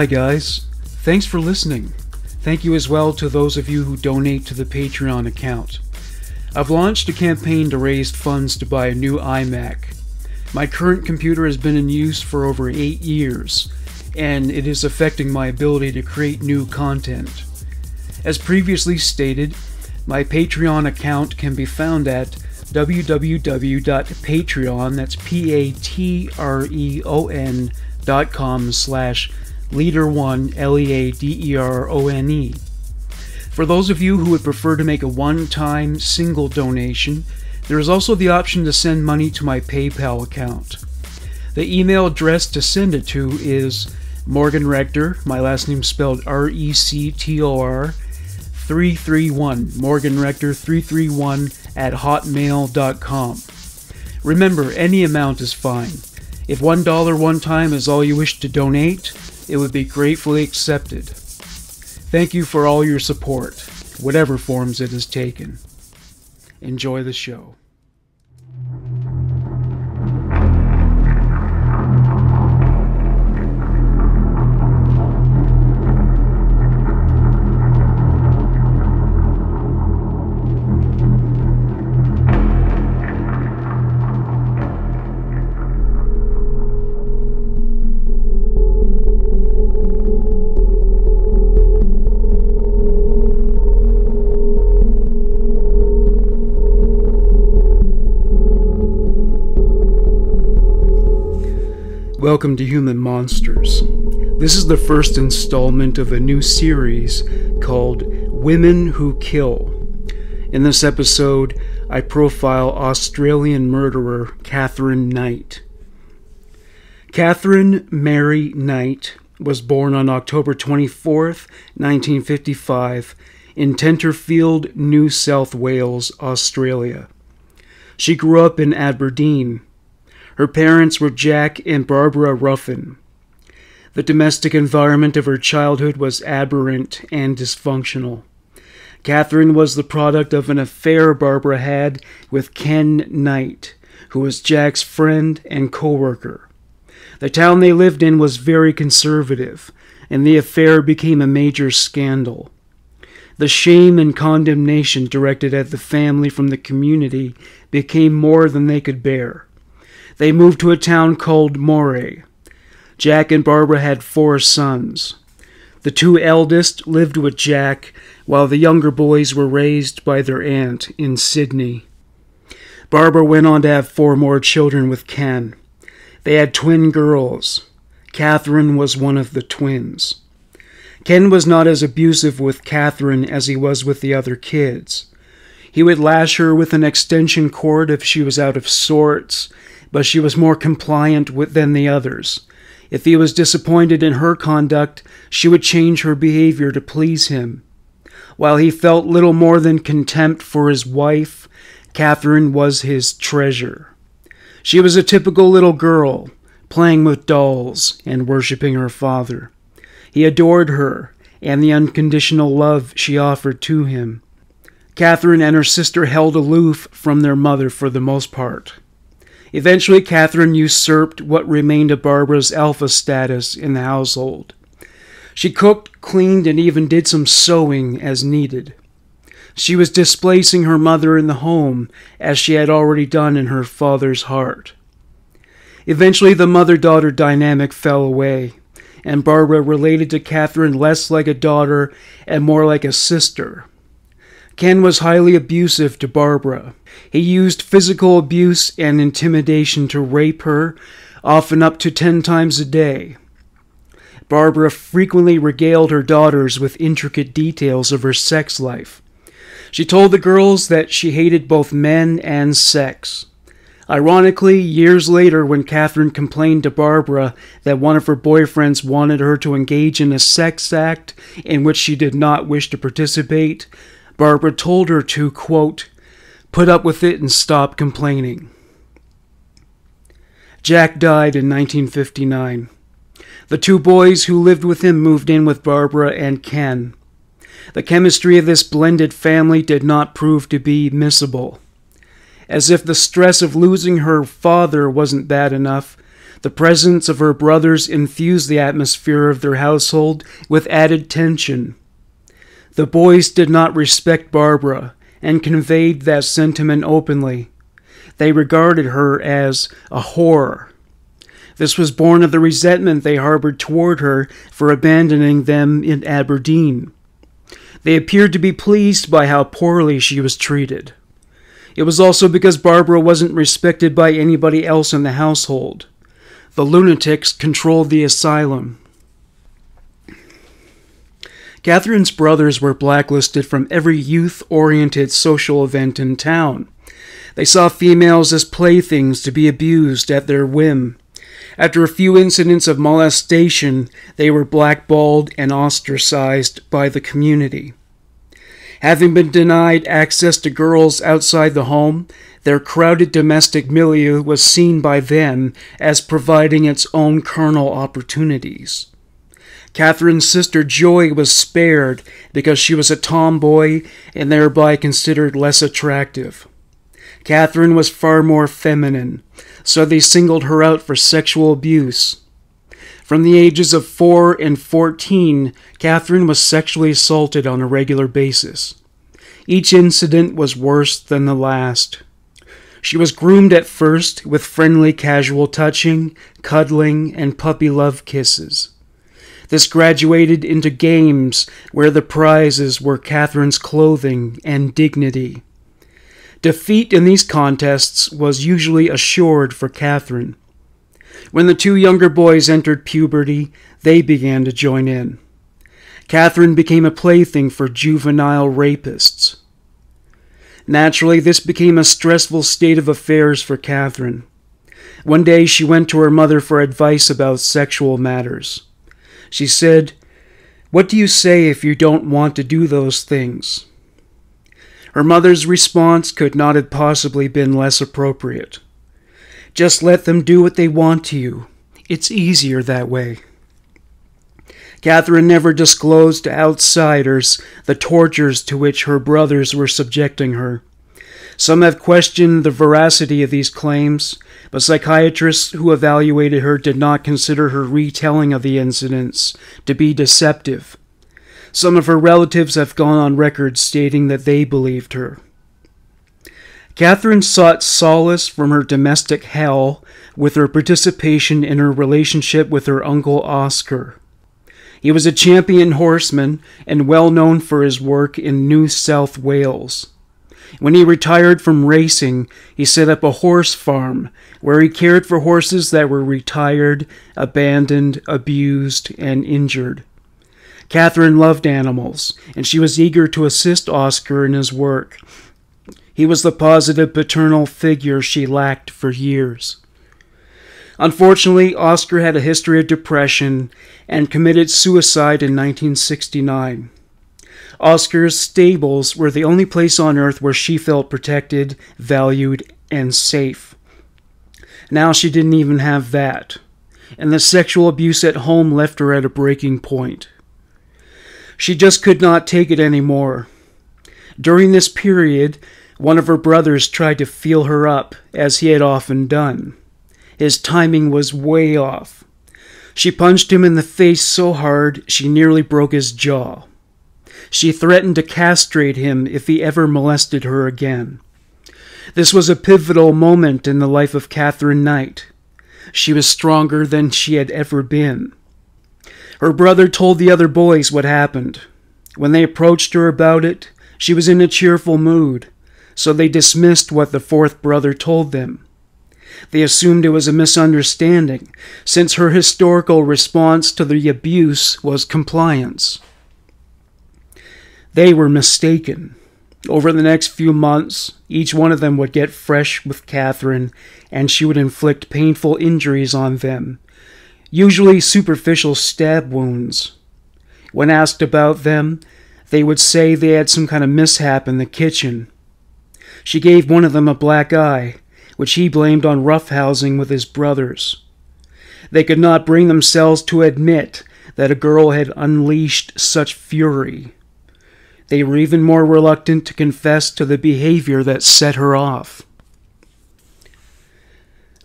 Hi, guys. Thanks for listening. Thank you as well to those of you who donate to the Patreon account. I've launched a campaign to raise funds to buy a new iMac. My current computer has been in use for over eight years, and it is affecting my ability to create new content. As previously stated, my Patreon account can be found at www.patreon, that's P-A-T-R-E-O-N dot com slash leader1, L-E-A-D-E-R-O-N-E. For those of you who would prefer to make a one-time single donation, there is also the option to send money to my PayPal account. The email address to send it to is Morgan Rector, my last name spelled R-E-C-T-O-R, 331, Morgan Rector 331 at hotmail.com. Remember, any amount is fine. If $1 one time is all you wish to donate, it would be gratefully accepted. Thank you for all your support, whatever forms it has taken. Enjoy the show. Welcome to Human Monsters. This is the first installment of a new series called Women Who Kill. In this episode, I profile Australian murderer Katherine Knight. Katherine Mary Knight was born on October 24, 1955, in Tenterfield, New South Wales, Australia. She grew up in Aberdeen, her parents were Jack and Barbara Roughan. The domestic environment of her childhood was aberrant and dysfunctional. Katherine was the product of an affair Barbara had with Ken Knight, who was Jack's friend and co-worker. The town they lived in was very conservative, and the affair became a major scandal. The shame and condemnation directed at the family from the community became more than they could bear. They moved to a town called Moree. Jack and Barbara had four sons. The two eldest lived with Jack, while the younger boys were raised by their aunt in Sydney. Barbara went on to have four more children with Ken. They had twin girls. Katherine was one of the twins. Ken was not as abusive with Katherine as he was with the other kids. He would lash her with an extension cord if she was out of sorts, but she was more compliant with, than the others. If he was disappointed in her conduct, she would change her behavior to please him. While he felt little more than contempt for his wife, Katherine was his treasure. She was a typical little girl, playing with dolls and worshipping her father. He adored her and the unconditional love she offered to him. Katherine and her sister held aloof from their mother for the most part. Eventually, Katherine usurped what remained of Barbara's alpha status in the household. She cooked, cleaned, and even did some sewing as needed. She was displacing her mother in the home, as she had already done in her father's heart. Eventually, the mother daughter dynamic fell away, and Barbara related to Katherine less like a daughter and more like a sister. Ken was highly abusive to Barbara. He used physical abuse and intimidation to rape her, often up to ten times a day. Barbara frequently regaled her daughters with intricate details of her sex life. She told the girls that she hated both men and sex. Ironically, years later, when Katherine complained to Barbara that one of her boyfriends wanted her to engage in a sex act in which she did not wish to participate, Barbara told her to, quote, put up with it and stop complaining. Jack died in 1959. The two boys who lived with him moved in with Barbara and Ken. The chemistry of this blended family did not prove to be missable. As if the stress of losing her father wasn't bad enough, The presence of her brothers infused the atmosphere of their household with added tension. The boys did not respect Barbara and conveyed that sentiment openly. They regarded her as a whore. This was born of the resentment they harbored toward her for abandoning them in Aberdeen. They appeared to be pleased by how poorly she was treated. It was also because Barbara wasn't respected by anybody else in the household. The lunatics controlled the asylum. Katherine's brothers were blacklisted from every youth oriented social event in town. They saw females as playthings to be abused at their whim. After a few incidents of molestation, they were blackballed and ostracized by the community. Having been denied access to girls outside the home, their crowded domestic milieu was seen by them as providing its own carnal opportunities. Katherine's sister Joy was spared because she was a tomboy and thereby considered less attractive. Katherine was far more feminine, so they singled her out for sexual abuse. From the ages of 4 and 14, Katherine was sexually assaulted on a regular basis. Each incident was worse than the last. She was groomed at first with friendly casual touching, cuddling, and puppy love kisses. This graduated into games where the prizes were Katherine's clothing and dignity. Defeat in these contests was usually assured for Katherine. When the two younger boys entered puberty, they began to join in. Katherine became a plaything for juvenile rapists. Naturally, this became a stressful state of affairs for Katherine. One day she went to her mother for advice about sexual matters. She said, What do you say if you don't want to do those things? Her mother's response could not have possibly been less appropriate. Just let them do what they want to you. It's easier that way. Katherine never disclosed to outsiders the tortures to which her brothers were subjecting her. Some have questioned the veracity of these claims, but psychiatrists who evaluated her did not consider her retelling of the incidents to be deceptive some of her relatives have gone on record stating that they believed her. Katherine sought solace from her domestic hell with her participation in her relationship with her uncle Oscar. He was a champion horseman and well known for his work in New South Wales. When he retired from racing, he set up a horse farm where he cared for horses that were retired, abandoned, abused, and injured. Katherine loved animals, and she was eager to assist Oscar in his work. He was the positive paternal figure she lacked for years. Unfortunately, Oscar had a history of depression and committed suicide in 1969. Oscar's stables were the only place on earth where she felt protected, valued, and safe. Now she didn't even have that, and the sexual abuse at home left her at a breaking point. She just could not take it any more. During this period, one of her brothers tried to feel her up, as he had often done. His timing was way off. She punched him in the face so hard she nearly broke his jaw. She threatened to castrate him if he ever molested her again. This was a pivotal moment in the life of Katherine Knight. She was stronger than she had ever been. Her brother told the other boys what happened. When they approached her about it, she was in a cheerful mood, so they dismissed what the fourth brother told them. They assumed it was a misunderstanding, since her historical response to the abuse was compliance. They were mistaken. Over the next few months, each one of them would get fresh with Katherine, and she would inflict painful injuries on them, usually superficial stab wounds. When asked about them, they would say they had some kind of mishap in the kitchen. She gave one of them a black eye, which he blamed on roughhousing with his brothers. They could not bring themselves to admit that a girl had unleashed such fury. They were even more reluctant to confess to the behavior that set her off.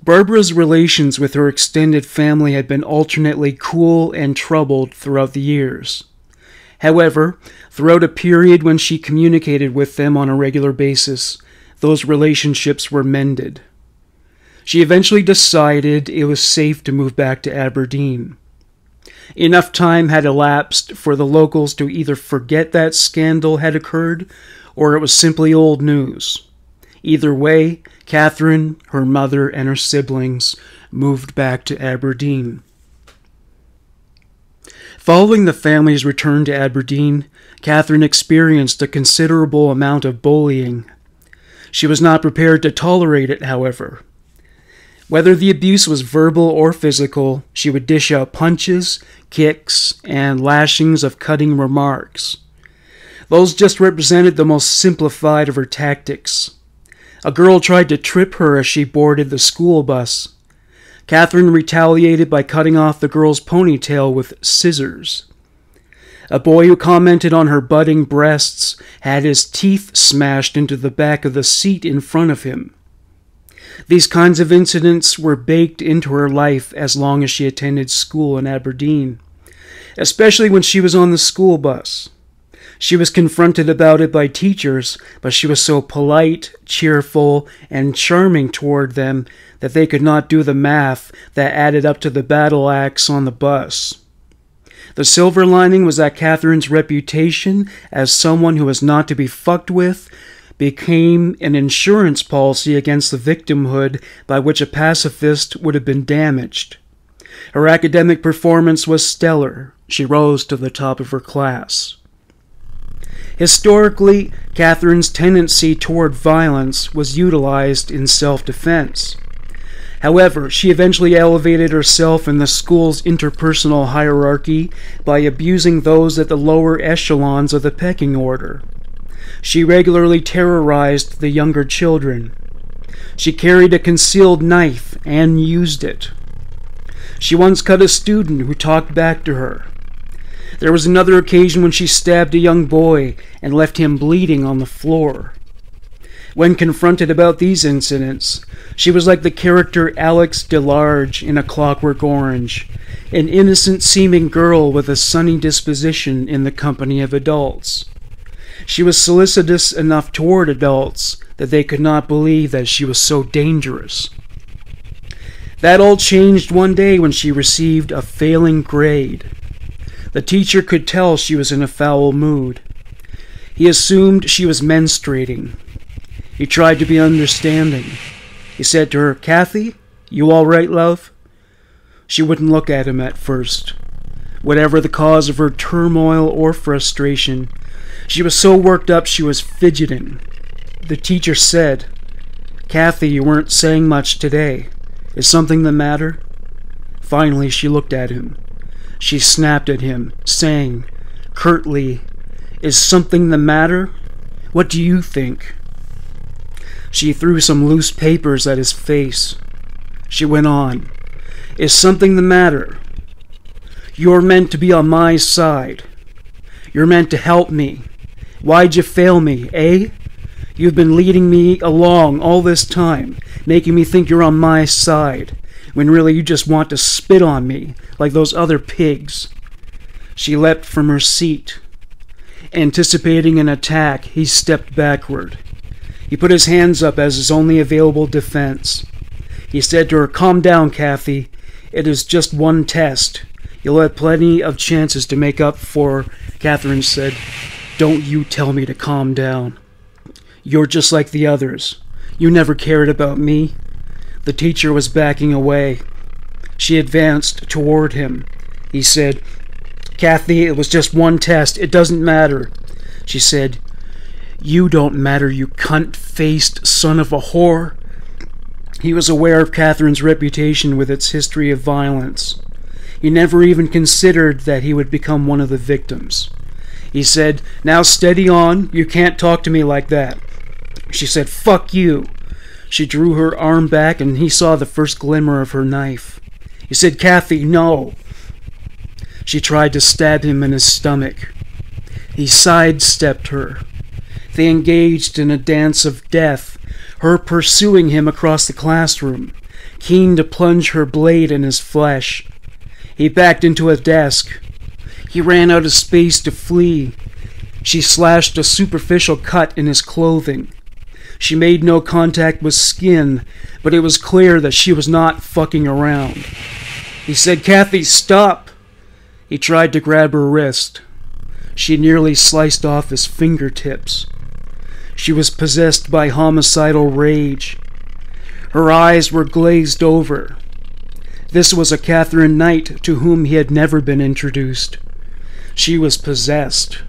Barbara's relations with her extended family had been alternately cool and troubled throughout the years. However, throughout a period when she communicated with them on a regular basis, those relationships were mended. She eventually decided it was safe to move back to Aberdeen. Enough time had elapsed for the locals to either forget that scandal had occurred or it was simply old news. Either way, Katherine, her mother, and her siblings moved back to Aberdeen. Following the family's return to Aberdeen, Katherine experienced a considerable amount of bullying. She was not prepared to tolerate it, however. Whether the abuse was verbal or physical, she would dish out punches, kicks, and lashings of cutting remarks. Those just represented the most simplified of her tactics. A girl tried to trip her as she boarded the school bus. Katherine retaliated by cutting off the girl's ponytail with scissors. A boy who commented on her budding breasts had his teeth smashed into the back of the seat in front of him. These kinds of incidents were baked into her life as long as she attended school in Aberdeen, especially when she was on the school bus. She was confronted about it by teachers, but she was so polite, cheerful, and charming toward them that they could not do the math that added up to the battle axe on the bus. The silver lining was that Katherine's reputation as someone who was not to be fucked with became an insurance policy against the victimhood by which a pacifist would have been damaged. Her academic performance was stellar. She rose to the top of her class. Historically, Katherine's tendency toward violence was utilized in self defense. However, she eventually elevated herself in the school's interpersonal hierarchy by abusing those at the lower echelons of the pecking order. She regularly terrorized the younger children. She carried a concealed knife and used it. She once cut a student who talked back to her. There was another occasion when she stabbed a young boy and left him bleeding on the floor. When confronted about these incidents, she was like the character Alex DeLarge in A Clockwork Orange, an innocent seeming girl with a sunny disposition in the company of adults. She was solicitous enough toward adults that they could not believe that she was so dangerous. That all changed one day when she received a failing grade. The teacher could tell she was in a foul mood. He assumed she was menstruating. He tried to be understanding. He said to her, Kathy, you all right, love? She wouldn't look at him at first. Whatever the cause of her turmoil or frustration, she was so worked up she was fidgeting. The teacher said, Kathy, you weren't saying much today. Is something the matter? Finally, she looked at him. She snapped at him, saying, curtly, Is something the matter? What do you think? She threw some loose papers at his face. She went on, Is something the matter? You're meant to be on my side. You're meant to help me. Why'd you fail me, eh? You've been leading me along all this time, making me think you're on my side when really you just want to spit on me like those other pigs. She leapt from her seat. Anticipating an attack, he stepped backward. He put his hands up as his only available defense. He said to her, Calm down, Kathy. It is just one test. You'll have plenty of chances to make up for. Katherine said, Don't you tell me to calm down. You're just like the others. You never cared about me. The teacher was backing away. She advanced toward him. He said, Kathy, it was just one test. It doesn't matter. She said, You don't matter, you cunt faced son of a whore. He was aware of Katherine's reputation with its history of violence. He never even considered that he would become one of the victims. He said, Now steady on. You can't talk to me like that. She said, Fuck you. She drew her arm back, and he saw the first glimmer of her knife. He said, Kathy, no. She tried to stab him in his stomach. He sidestepped her. They engaged in a dance of death, her pursuing him across the classroom, keen to plunge her blade in his flesh. He backed into a desk. He ran out of space to flee. She slashed a superficial cut in his clothing. She made no contact with skin, but it was clear that she was not fucking around. He said, Kathy, stop! He tried to grab her wrist. She nearly sliced off his fingertips. She was possessed by homicidal rage. Her eyes were glazed over. This was a Katherine Knight to whom he had never been introduced. She was possessed.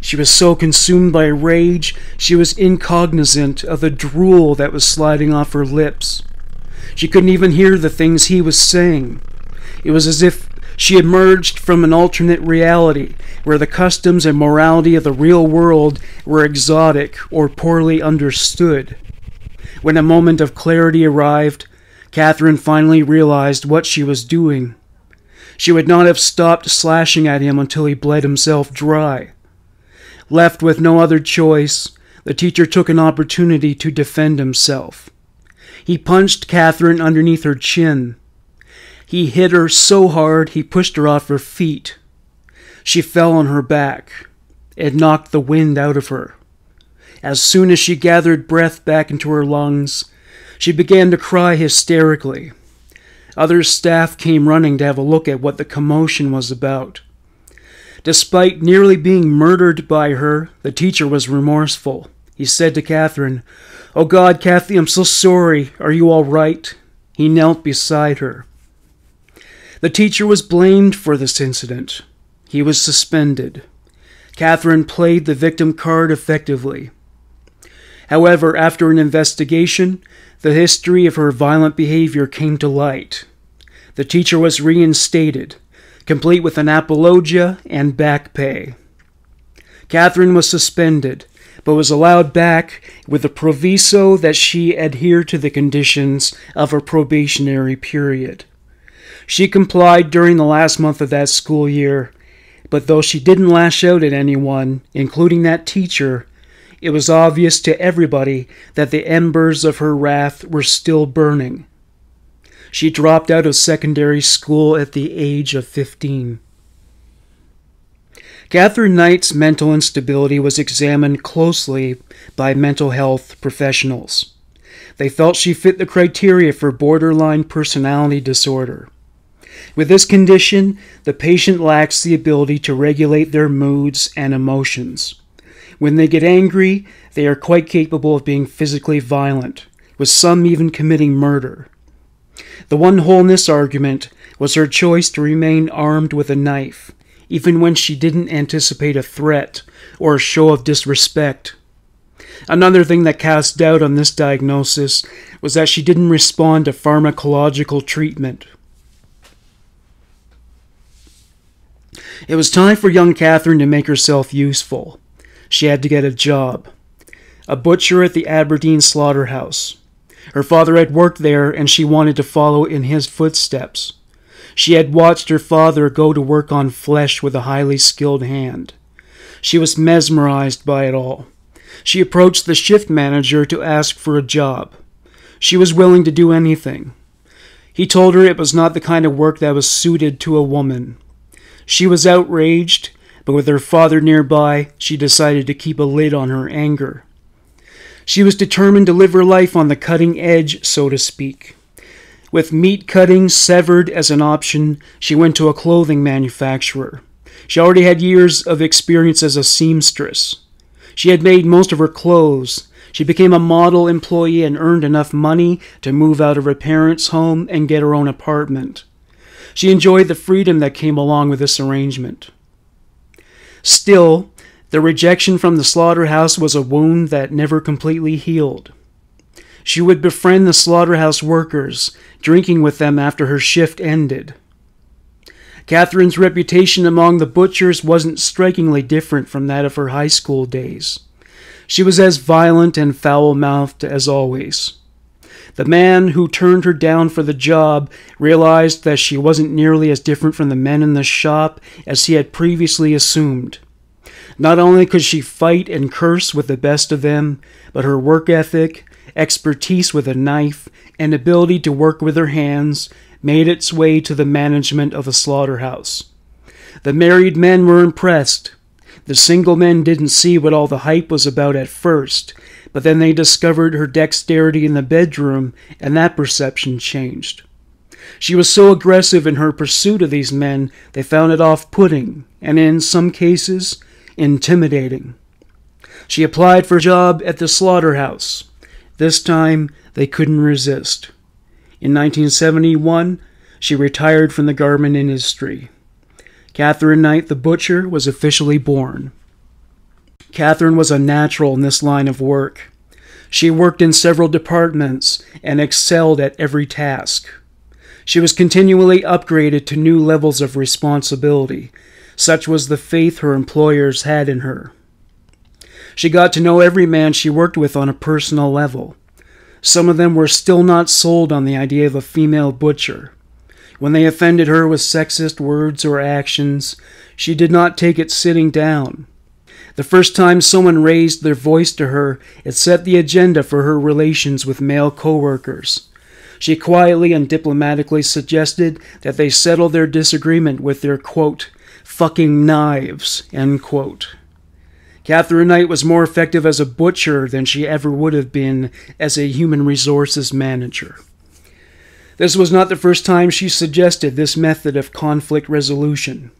She was so consumed by rage, she was incognizant of the drool that was sliding off her lips. She couldn't even hear the things he was saying. It was as if she emerged from an alternate reality where the customs and morality of the real world were exotic or poorly understood. When a moment of clarity arrived, Katherine finally realized what she was doing. She would not have stopped slashing at him until he bled himself dry. Left with no other choice, the teacher took an opportunity to defend himself. He punched Katherine underneath her chin. He hit her so hard he pushed her off her feet. She fell on her back. It knocked the wind out of her. As soon as she gathered breath back into her lungs, she began to cry hysterically. Other staff came running to have a look at what the commotion was about. Despite nearly being murdered by her, the teacher was remorseful. He said to Katherine, Oh God, Kathy, I'm so sorry. Are you all right? He knelt beside her. The teacher was blamed for this incident. He was suspended. Katherine played the victim card effectively. However, after an investigation, the history of her violent behavior came to light. The teacher was reinstated, complete with an apologia and back pay. Katherine was suspended, but was allowed back with a proviso that she adhere to the conditions of a probationary period. She complied during the last month of that school year, but though she didn't lash out at anyone, including that teacher, it was obvious to everybody that the embers of her wrath were still burning. She dropped out of secondary school at the age of 15. Katherine Knight's mental instability was examined closely by mental health professionals. They felt she fit the criteria for borderline personality disorder. With this condition, the patient lacks the ability to regulate their moods and emotions. When they get angry, they are quite capable of being physically violent, with some even committing murder. The one wholeness argument was her choice to remain armed with a knife, even when she didn't anticipate a threat or a show of disrespect. Another thing that cast doubt on this diagnosis was that she didn't respond to pharmacological treatment. It was time for young Katherine to make herself useful. She had to get a job. A butcher at the Aberdeen slaughterhouse. Her father had worked there, and she wanted to follow in his footsteps. She had watched her father go to work on flesh with a highly skilled hand. She was mesmerized by it all. She approached the shift manager to ask for a job. She was willing to do anything. He told her it was not the kind of work that was suited to a woman. She was outraged, but with her father nearby, she decided to keep a lid on her anger. She was determined to live her life on the cutting edge, so to speak. With meat cutting severed as an option, she went to a clothing manufacturer. She already had years of experience as a seamstress. She had made most of her clothes. She became a model employee and earned enough money to move out of her parents' home and get her own apartment. She enjoyed the freedom that came along with this arrangement. Still, the rejection from the slaughterhouse was a wound that never completely healed. She would befriend the slaughterhouse workers, drinking with them after her shift ended. Katherine's reputation among the butchers wasn't strikingly different from that of her high school days. She was as violent and foul mouthed as always. The man who turned her down for the job realized that she wasn't nearly as different from the men in the shop as he had previously assumed. Not only could she fight and curse with the best of them, but her work ethic, expertise with a knife, and ability to work with her hands made its way to the management of a slaughterhouse. The married men were impressed. The single men didn't see what all the hype was about at first, but then they discovered her dexterity in the bedroom, and that perception changed. She was so aggressive in her pursuit of these men, they found it off putting, and in some cases, intimidating. She applied for a job at the slaughterhouse. This time, they couldn't resist. In 1971, she retired from the garment industry. Katherine Knight the Butcher was officially born. Katherine was a natural in this line of work. She worked in several departments and excelled at every task. She was continually upgraded to new levels of responsibility. Such was the faith her employers had in her. She got to know every man she worked with on a personal level. Some of them were still not sold on the idea of a female butcher. When they offended her with sexist words or actions, she did not take it sitting down. The first time someone raised their voice to her, it set the agenda for her relations with male coworkers. She quietly and diplomatically suggested that they settle their disagreement with their quote, fucking knives, end quote. Katherine Knight was more effective as a butcher than she ever would have been as a human resources manager. This was not the first time she suggested this method of conflict resolution.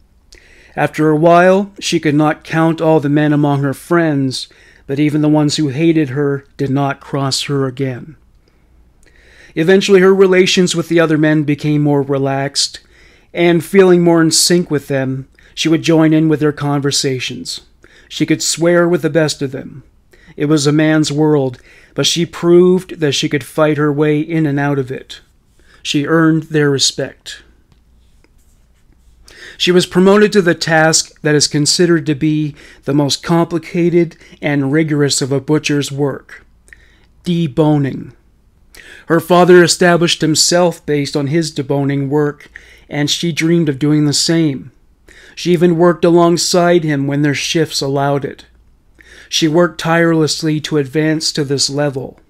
After a while, she could not count all the men among her friends, but even the ones who hated her did not cross her again. Eventually, her relations with the other men became more relaxed, and feeling more in sync with them, she would join in with their conversations. She could swear with the best of them. It was a man's world, but she proved that she could fight her way in and out of it. She earned their respect. She was promoted to the task that is considered to be the most complicated and rigorous of a butcher's work deboning. Her father established himself based on his deboning work, and she dreamed of doing the same. She even worked alongside him when their shifts allowed it. She worked tirelessly to advance to this level.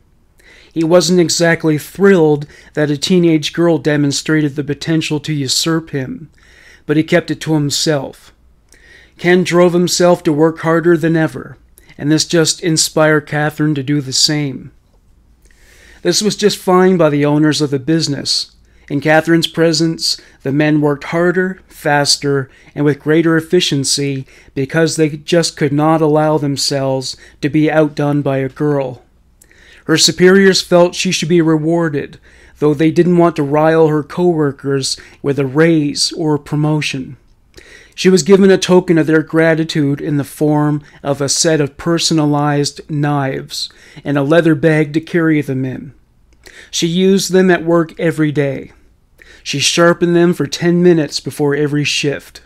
He wasn't exactly thrilled that a teenage girl demonstrated the potential to usurp him, but he kept it to himself. Ken drove himself to work harder than ever, and this just inspired Katherine to do the same. This was just fine by the owners of the business. In Katherine's presence, the men worked harder, faster, and with greater efficiency because they just could not allow themselves to be outdone by a girl. Her superiors felt she should be rewarded, though they didn't want to rile her coworkers with a raise or a promotion. She was given a token of their gratitude in the form of a set of personalized knives and a leather bag to carry them in. She used them at work every day. She sharpened them for ten minutes before every shift.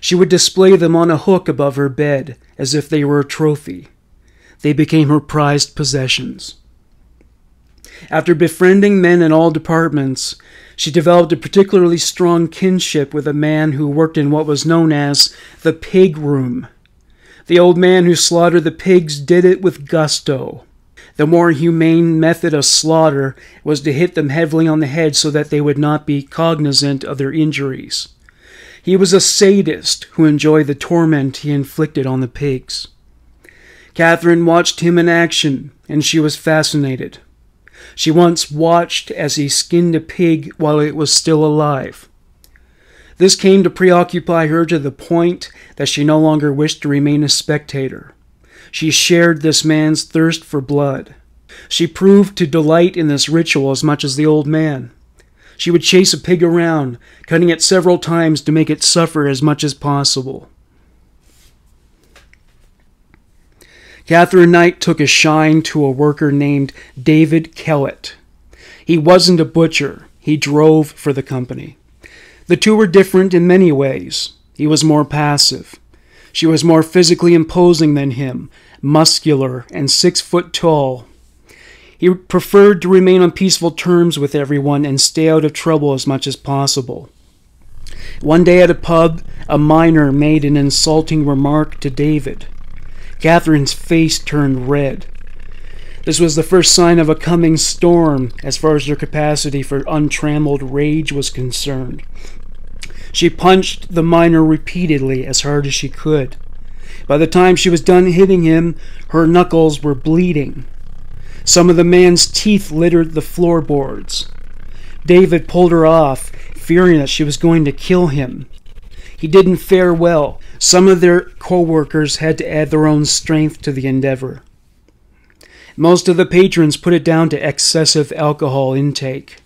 She would display them on a hook above her bed as if they were a trophy. They became her prized possessions. After befriending men in all departments, she developed a particularly strong kinship with a man who worked in what was known as the pig room. The old man who slaughtered the pigs did it with gusto. The more humane method of slaughter was to hit them heavily on the head so that they would not be cognizant of their injuries. He was a sadist who enjoyed the torment he inflicted on the pigs. Katherine watched him in action, and she was fascinated. She once watched as he skinned a pig while it was still alive. This came to preoccupy her to the point that she no longer wished to remain a spectator. She shared this man's thirst for blood. She proved to delight in this ritual as much as the old man. She would chase a pig around, cutting it several times to make it suffer as much as possible. Katherine Knight took a shine to a worker named David Kellett. He wasn't a butcher, he drove for the company. The two were different in many ways. He was more passive. She was more physically imposing than him, muscular and six foot tall. He preferred to remain on peaceful terms with everyone and stay out of trouble as much as possible. One day at a pub, a miner made an insulting remark to David. Katherine's face turned red. This was the first sign of a coming storm as far as her capacity for untrammeled rage was concerned. She punched the miner repeatedly as hard as she could. By the time she was done hitting him, her knuckles were bleeding. Some of the man's teeth littered the floorboards. David pulled her off, fearing that she was going to kill him. He didn't fare well. Some of their co-workers had to add their own strength to the endeavor. Most of the patrons put it down to excessive alcohol intake.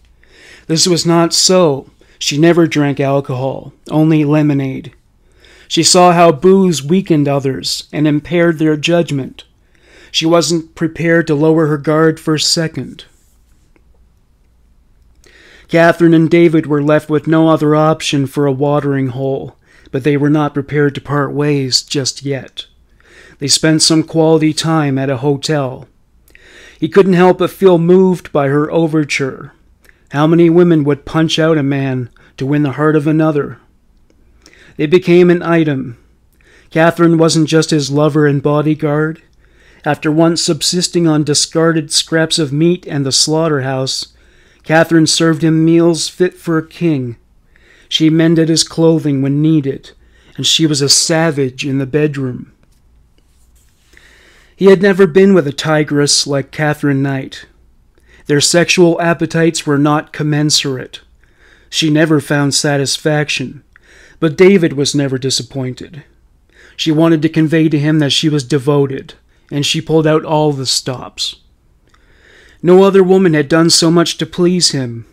This was not so. She never drank alcohol, only lemonade. She saw how booze weakened others and impaired their judgment. She wasn't prepared to lower her guard for a second. Katherine and David were left with no other option for a watering hole, but they were not prepared to part ways just yet. They spent some quality time at a hotel. He couldn't help but feel moved by her overture. How many women would punch out a man to win the heart of another? They became an item. Katherine wasn't just his lover and bodyguard. After once subsisting on discarded scraps of meat and the slaughterhouse, Katherine served him meals fit for a king. She mended his clothing when needed, and she was a savage in the bedroom. He had never been with a tigress like Katherine Knight. Their sexual appetites were not commensurate. She never found satisfaction. But David was never disappointed. She wanted to convey to him that she was devoted, and she pulled out all the stops. No other woman had done so much to please him.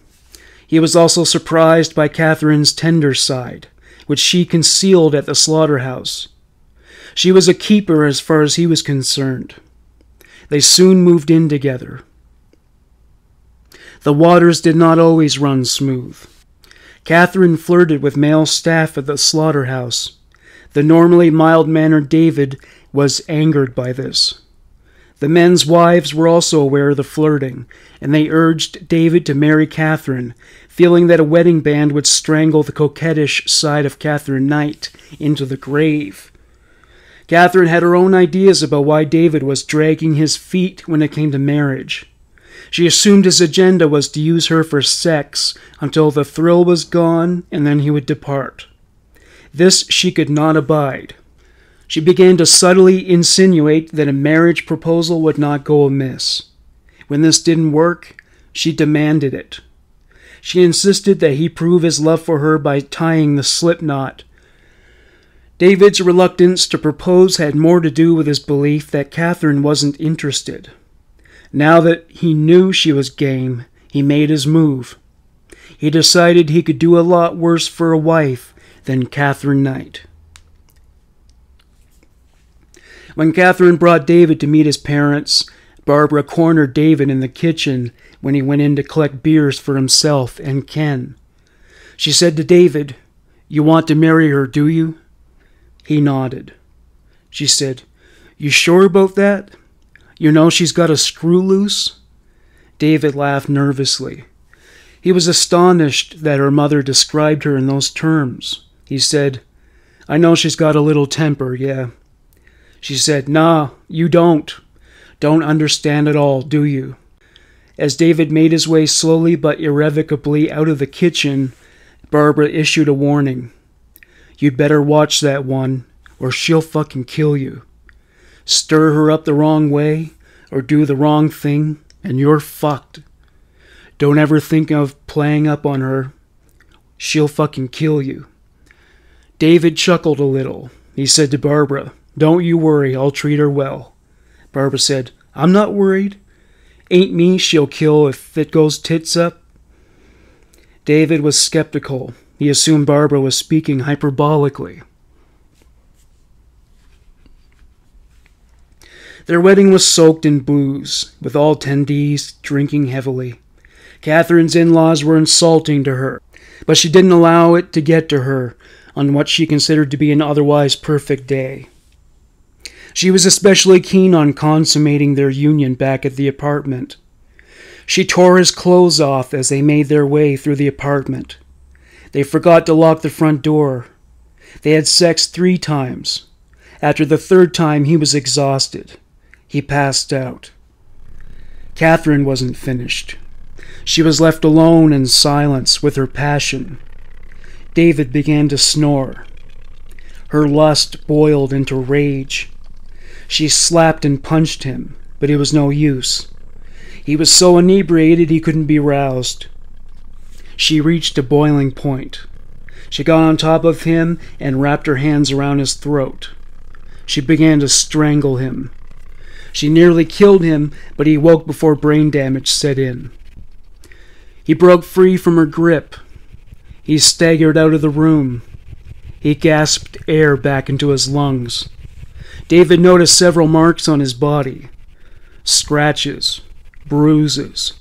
He was also surprised by Katherine's tender side, which she concealed at the slaughterhouse. She was a keeper as far as he was concerned. They soon moved in together. The waters did not always run smooth. Katherine flirted with male staff at the slaughterhouse. The normally mild mannered David was angered by this. The men's wives were also aware of the flirting, and they urged David to marry Katherine, feeling that a wedding band would strangle the coquettish side of Katherine Knight into the grave. Katherine had her own ideas about why David was dragging his feet when it came to marriage. She assumed his agenda was to use her for sex until the thrill was gone and then he would depart. This she could not abide. She began to subtly insinuate that a marriage proposal would not go amiss. When this didn't work, she demanded it. She insisted that he prove his love for her by tying the slip knot. David's reluctance to propose had more to do with his belief that Katherine wasn't interested. Now that he knew she was game, he made his move. He decided he could do a lot worse for a wife than Katherine Knight. When Catherine brought David to meet his parents, Barbara cornered David in the kitchen when he went in to collect beers for himself and Ken. She said to David, You want to marry her, do you? He nodded. She said, You sure about that? You know she's got a screw loose? David laughed nervously. He was astonished that her mother described her in those terms. He said, I know she's got a little temper, yeah. She said, Nah, you don't. Don't understand at all, do you? As David made his way slowly but irrevocably out of the kitchen, Barbara issued a warning. You'd better watch that one, or she'll fucking kill you stir her up the wrong way, or do the wrong thing, and you're fucked. Don't ever think of playing up on her. She'll fucking kill you. David chuckled a little. He said to Barbara, Don't you worry, I'll treat her well. Barbara said, I'm not worried. Ain't me she'll kill if it goes tits up. David was skeptical. He assumed Barbara was speaking hyperbolically. Their wedding was soaked in booze, with all attendees drinking heavily. Katherine's in laws were insulting to her, but she didn't allow it to get to her on what she considered to be an otherwise perfect day. She was especially keen on consummating their union back at the apartment. She tore his clothes off as they made their way through the apartment. They forgot to lock the front door. They had sex three times. After the third time, he was exhausted. He passed out. Katherine wasn't finished. She was left alone in silence with her passion. David began to snore. Her lust boiled into rage. She slapped and punched him, but it was no use. He was so inebriated he couldn't be roused. She reached a boiling point. She got on top of him and wrapped her hands around his throat. She began to strangle him. She nearly killed him, but he woke before brain damage set in. He broke free from her grip. He staggered out of the room. He gasped air back into his lungs. David noticed several marks on his body scratches, bruises.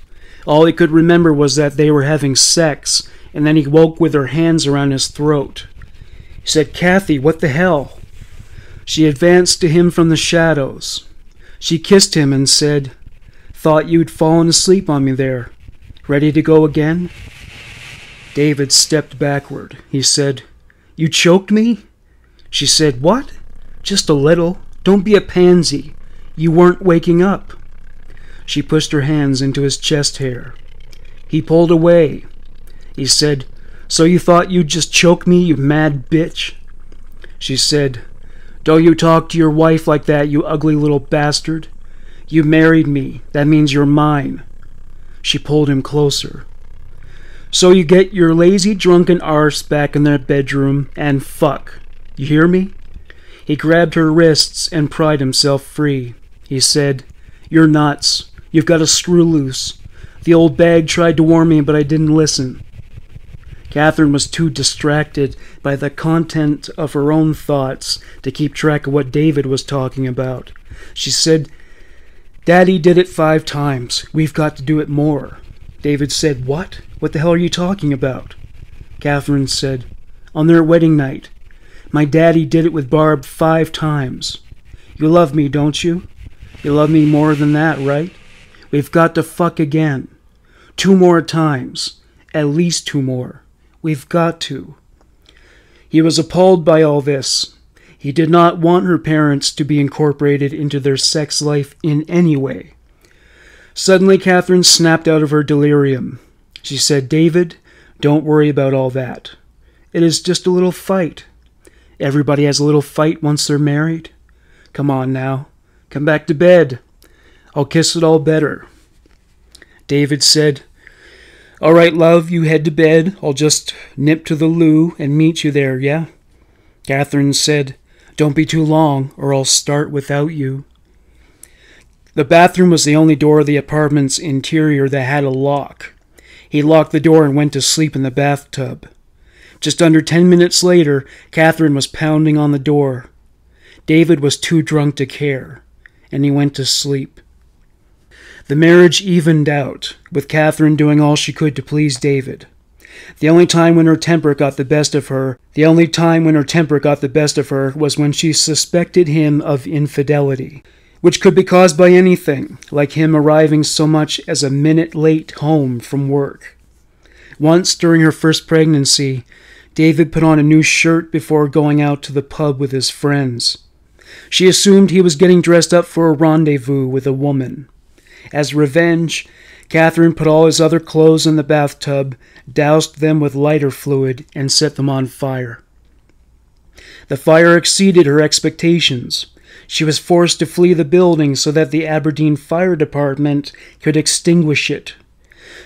All he could remember was that they were having sex, and then he woke with her hands around his throat. He said, Kathy, what the hell? She advanced to him from the shadows. She kissed him and said, Thought you'd fallen asleep on me there. Ready to go again? David stepped backward. He said, You choked me? She said, What? Just a little. Don't be a pansy. You weren't waking up. She pushed her hands into his chest hair. He pulled away. He said, So you thought you'd just choke me, you mad bitch? She said, don't you talk to your wife like that, you ugly little bastard. You married me. That means you're mine. She pulled him closer. So you get your lazy drunken arse back in that bedroom and fuck. You hear me? He grabbed her wrists and pried himself free. He said, You're nuts. You've got a screw loose. The old bag tried to warn me, but I didn't listen. Katherine was too distracted by the content of her own thoughts to keep track of what David was talking about. She said, Daddy did it five times. We've got to do it more. David said, What? What the hell are you talking about? Katherine said, On their wedding night. My daddy did it with Barb five times. You love me, don't you? You love me more than that, right? We've got to fuck again. Two more times. At least two more. We've got to. He was appalled by all this. He did not want her parents to be incorporated into their sex life in any way. Suddenly, Katherine snapped out of her delirium. She said, David, don't worry about all that. It is just a little fight. Everybody has a little fight once they're married. Come on now. Come back to bed. I'll kiss it all better. David said, all right, love, you head to bed. I'll just nip to the loo and meet you there, yeah? Katherine said, Don't be too long, or I'll start without you. The bathroom was the only door of the apartment's interior that had a lock. He locked the door and went to sleep in the bathtub. Just under ten minutes later, Katherine was pounding on the door. David was too drunk to care, and he went to sleep. The marriage evened out, with Katherine doing all she could to please David. The only time when her temper got the best of her, the only time when her temper got the best of her was when she suspected him of infidelity, which could be caused by anything, like him arriving so much as a minute late home from work. Once during her first pregnancy, David put on a new shirt before going out to the pub with his friends. She assumed he was getting dressed up for a rendezvous with a woman. As revenge, Katherine put all his other clothes in the bathtub, doused them with lighter fluid, and set them on fire. The fire exceeded her expectations. She was forced to flee the building so that the Aberdeen Fire Department could extinguish it.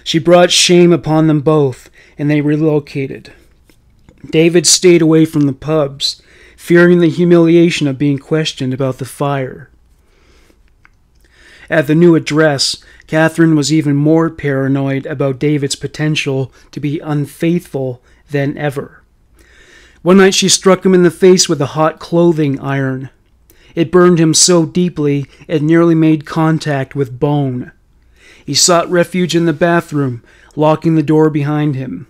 She brought shame upon them both, and they relocated. David stayed away from the pubs, fearing the humiliation of being questioned about the fire. At the new address, Katherine was even more paranoid about David's potential to be unfaithful than ever. One night she struck him in the face with a hot clothing iron. It burned him so deeply it nearly made contact with bone. He sought refuge in the bathroom, locking the door behind him.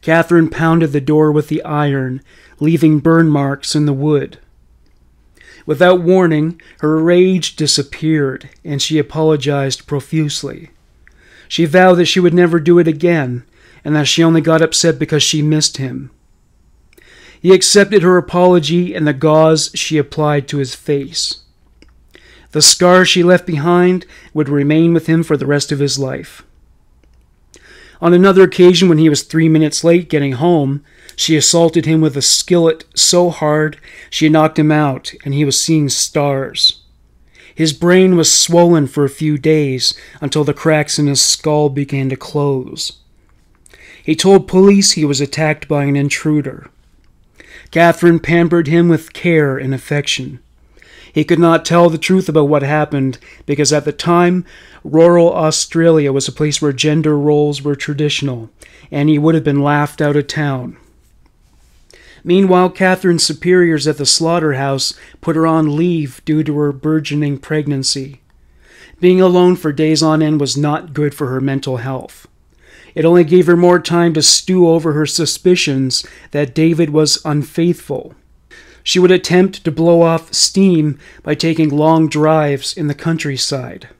Katherine pounded the door with the iron, leaving burn marks in the wood. Without warning, her rage disappeared, and she apologized profusely. She vowed that she would never do it again, and that she only got upset because she missed him. He accepted her apology and the gauze she applied to his face. The scar she left behind would remain with him for the rest of his life. On another occasion, when he was three minutes late getting home, she assaulted him with a skillet so hard she knocked him out, and he was seeing stars. His brain was swollen for a few days until the cracks in his skull began to close. He told police he was attacked by an intruder. Katherine pampered him with care and affection. He could not tell the truth about what happened because at the time, rural Australia was a place where gender roles were traditional, and he would have been laughed out of town. Meanwhile, Katherine's superiors at the slaughterhouse put her on leave due to her burgeoning pregnancy. Being alone for days on end was not good for her mental health. It only gave her more time to stew over her suspicions that David was unfaithful. She would attempt to blow off steam by taking long drives in the countryside.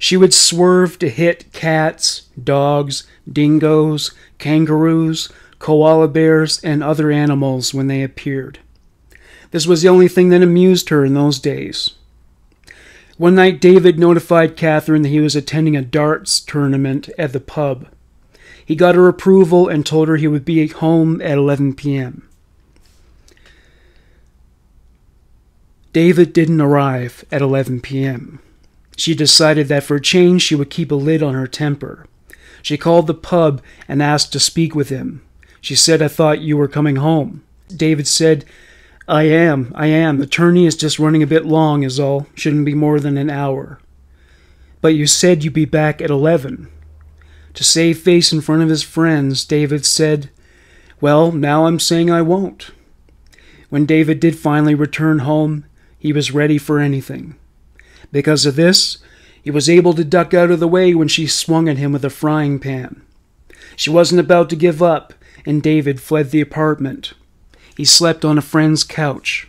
She would swerve to hit cats, dogs, dingoes, kangaroos, koala bears, and other animals when they appeared. This was the only thing that amused her in those days. One night, David notified Katherine that he was attending a darts tournament at the pub. He got her approval and told her he would be home at 11 p.m. David didn't arrive at 11 p.m. She decided that for a change she would keep a lid on her temper. She called the pub and asked to speak with him. She said, I thought you were coming home. David said, I am, I am. The tourney is just running a bit long, is all. Shouldn't be more than an hour. But you said you'd be back at 11. To save face in front of his friends, David said, Well, now I'm saying I won't. When David did finally return home, he was ready for anything. Because of this, he was able to duck out of the way when she swung at him with a frying pan. She wasn't about to give up, and David fled the apartment. He slept on a friend's couch.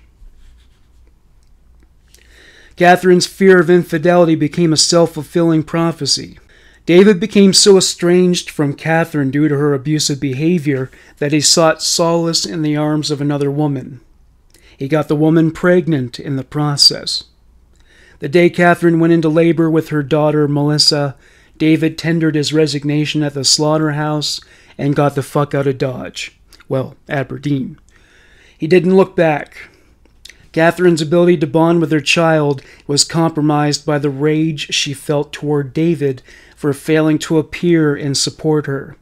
Katherine's fear of infidelity became a self fulfilling prophecy. David became so estranged from Katherine due to her abusive behavior that he sought solace in the arms of another woman. He got the woman pregnant in the process. The day Katherine went into labor with her daughter Melissa, David tendered his resignation at the slaughterhouse and got the fuck out of Dodge. Well, Aberdeen. He didn't look back. Katherine's ability to bond with her child was compromised by the rage she felt toward David for failing to appear and support her.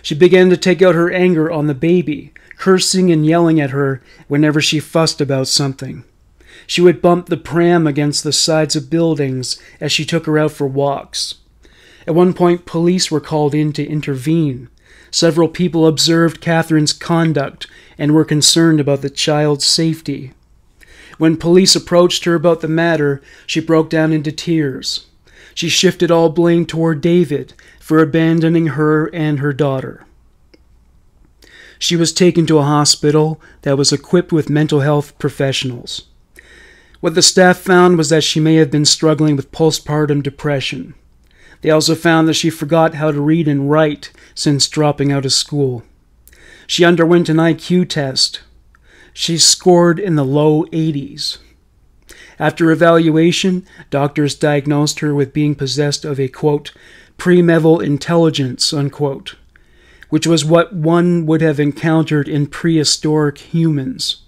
She began to take out her anger on the baby, cursing and yelling at her whenever she fussed about something. She would bump the pram against the sides of buildings as she took her out for walks. At one point, police were called in to intervene. Several people observed Katherine's conduct and were concerned about the child's safety. When police approached her about the matter, she broke down into tears. She shifted all blame toward David for abandoning her and her daughter. She was taken to a hospital that was equipped with mental health professionals. What the staff found was that she may have been struggling with postpartum depression. They also found that she forgot how to read and write since dropping out of school. She underwent an IQ test. She scored in the low 80s. After evaluation, doctors diagnosed her with being possessed of a quote, primeval intelligence, unquote which was what one would have encountered in prehistoric humans.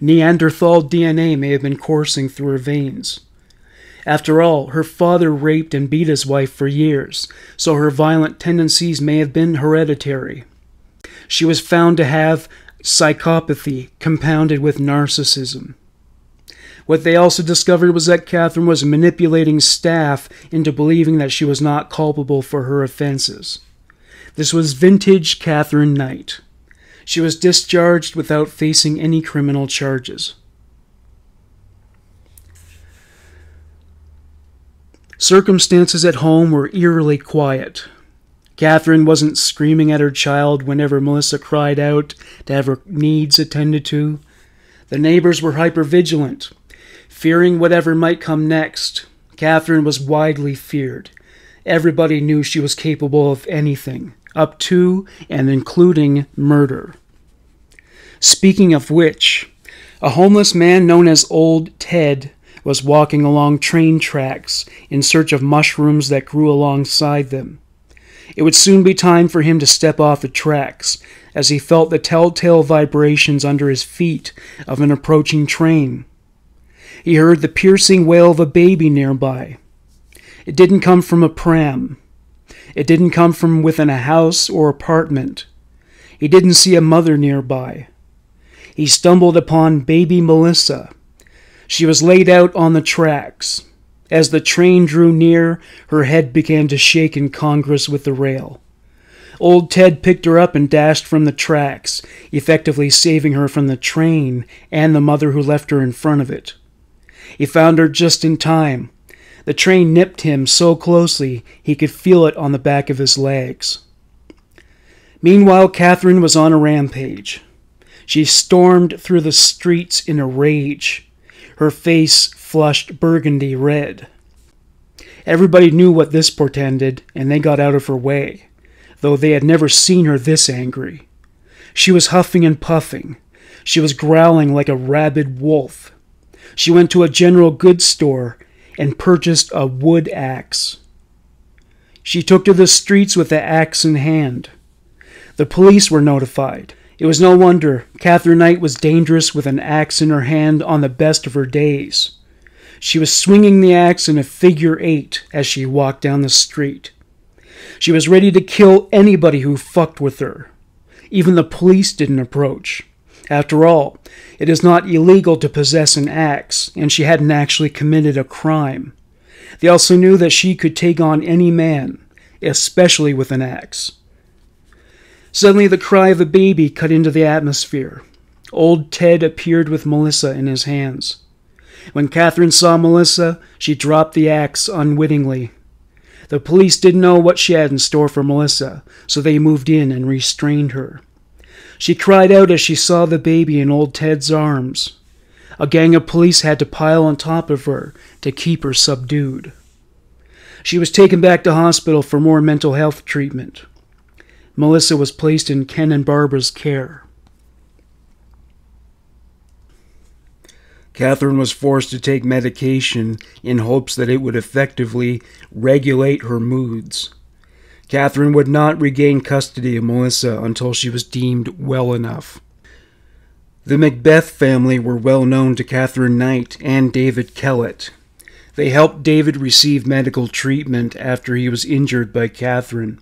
Neanderthal DNA may have been coursing through her veins. After all, her father raped and beat his wife for years, so her violent tendencies may have been hereditary. She was found to have psychopathy compounded with narcissism. What they also discovered was that Katherine was manipulating staff into believing that she was not culpable for her offenses. This was vintage Katherine Knight. She was discharged without facing any criminal charges. Circumstances at home were eerily quiet. Katherine wasn't screaming at her child whenever Melissa cried out to have her needs attended to. The neighbors were hypervigilant, fearing whatever might come next. Katherine was widely feared. Everybody knew she was capable of anything up to and including murder. Speaking of which, a homeless man known as Old Ted was walking along train tracks in search of mushrooms that grew alongside them. It would soon be time for him to step off the tracks as he felt the telltale vibrations under his feet of an approaching train. He heard the piercing wail of a baby nearby. It didn't come from a pram. It didn't come from within a house or apartment. He didn't see a mother nearby. He stumbled upon baby Melissa. She was laid out on the tracks. As the train drew near, her head began to shake in congress with the rail. Old Ted picked her up and dashed from the tracks, effectively saving her from the train and the mother who left her in front of it. He found her just in time. The train nipped him so closely he could feel it on the back of his legs. Meanwhile, Katherine was on a rampage. She stormed through the streets in a rage, her face flushed burgundy red. Everybody knew what this portended, and they got out of her way, though they had never seen her this angry. She was huffing and puffing. She was growling like a rabid wolf. She went to a general goods store and purchased a wood axe. She took to the streets with the axe in hand. The police were notified. It was no wonder Katherine Knight was dangerous with an axe in her hand on the best of her days. She was swinging the axe in a figure eight as she walked down the street. She was ready to kill anybody who fucked with her. Even the police didn't approach. After all, it is not illegal to possess an axe, and she hadn't actually committed a crime. They also knew that she could take on any man, especially with an axe. Suddenly, the cry of a baby cut into the atmosphere. Old Ted appeared with Melissa in his hands. When Katherine saw Melissa, she dropped the axe unwittingly. The police didn't know what she had in store for Melissa, so they moved in and restrained her. She cried out as she saw the baby in old Ted's arms. A gang of police had to pile on top of her to keep her subdued. She was taken back to hospital for more mental health treatment. Melissa was placed in Ken and Barbara's care. Katherine was forced to take medication in hopes that it would effectively regulate her moods. Katherine would not regain custody of Melissa until she was deemed well enough. The Macbeth family were well known to Katherine Knight and David Kellett. They helped David receive medical treatment after he was injured by Katherine.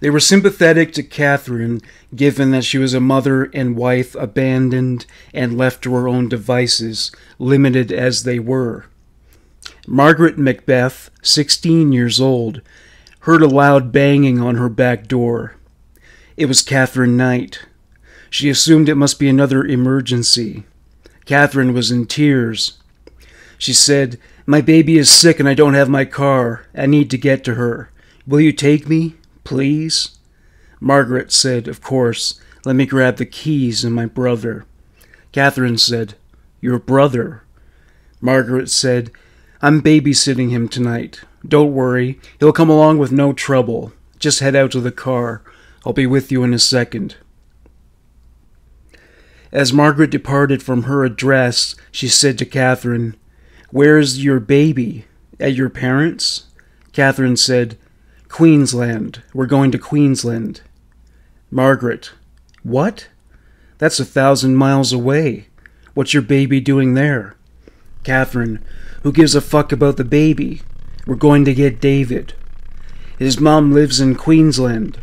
They were sympathetic to Katherine, given that she was a mother and wife abandoned and left to her own devices, limited as they were. Margaret Macbeth, 16 years old, heard a loud banging on her back door. It was Katherine Knight. She assumed it must be another emergency. Katherine was in tears. She said, My baby is sick and I don't have my car. I need to get to her. Will you take me? Please? Margaret said, Of course. Let me grab the keys and my brother. Katherine said, Your brother? Margaret said, I'm babysitting him tonight. Don't worry, he'll come along with no trouble. Just head out to the car. I'll be with you in a second. As Margaret departed from her address, she said to Katherine, Where's your baby? At your parents'? Katherine said, Queensland. We're going to Queensland. Margaret. What? That's a thousand miles away. What's your baby doing there? Katherine. Who gives a fuck about the baby? We're going to get David. His mom lives in Queensland.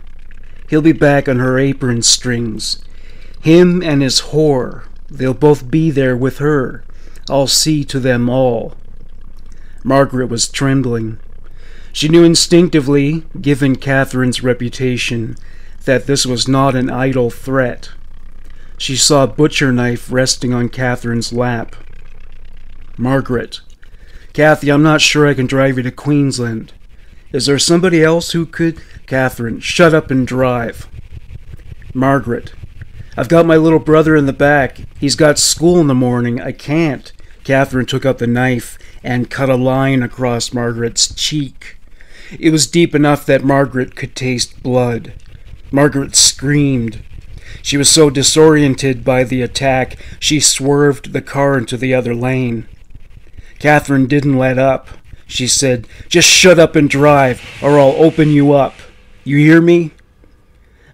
He'll be back on her apron strings. Him and his whore. They'll both be there with her. I'll see to them all. Margaret was trembling. She knew instinctively, given Katherine's reputation, that this was not an idle threat. She saw a butcher knife resting on Katherine's lap. Margaret. Kathy, I'm not sure I can drive you to Queensland. Is there somebody else who could? Katherine, shut up and drive. Margaret. I've got my little brother in the back. He's got school in the morning. I can't. Katherine took out the knife and cut a line across Margaret's cheek. It was deep enough that Margaret could taste blood. Margaret screamed. She was so disoriented by the attack, she swerved the car into the other lane. Katherine didn't let up. She said, Just shut up and drive, or I'll open you up. You hear me?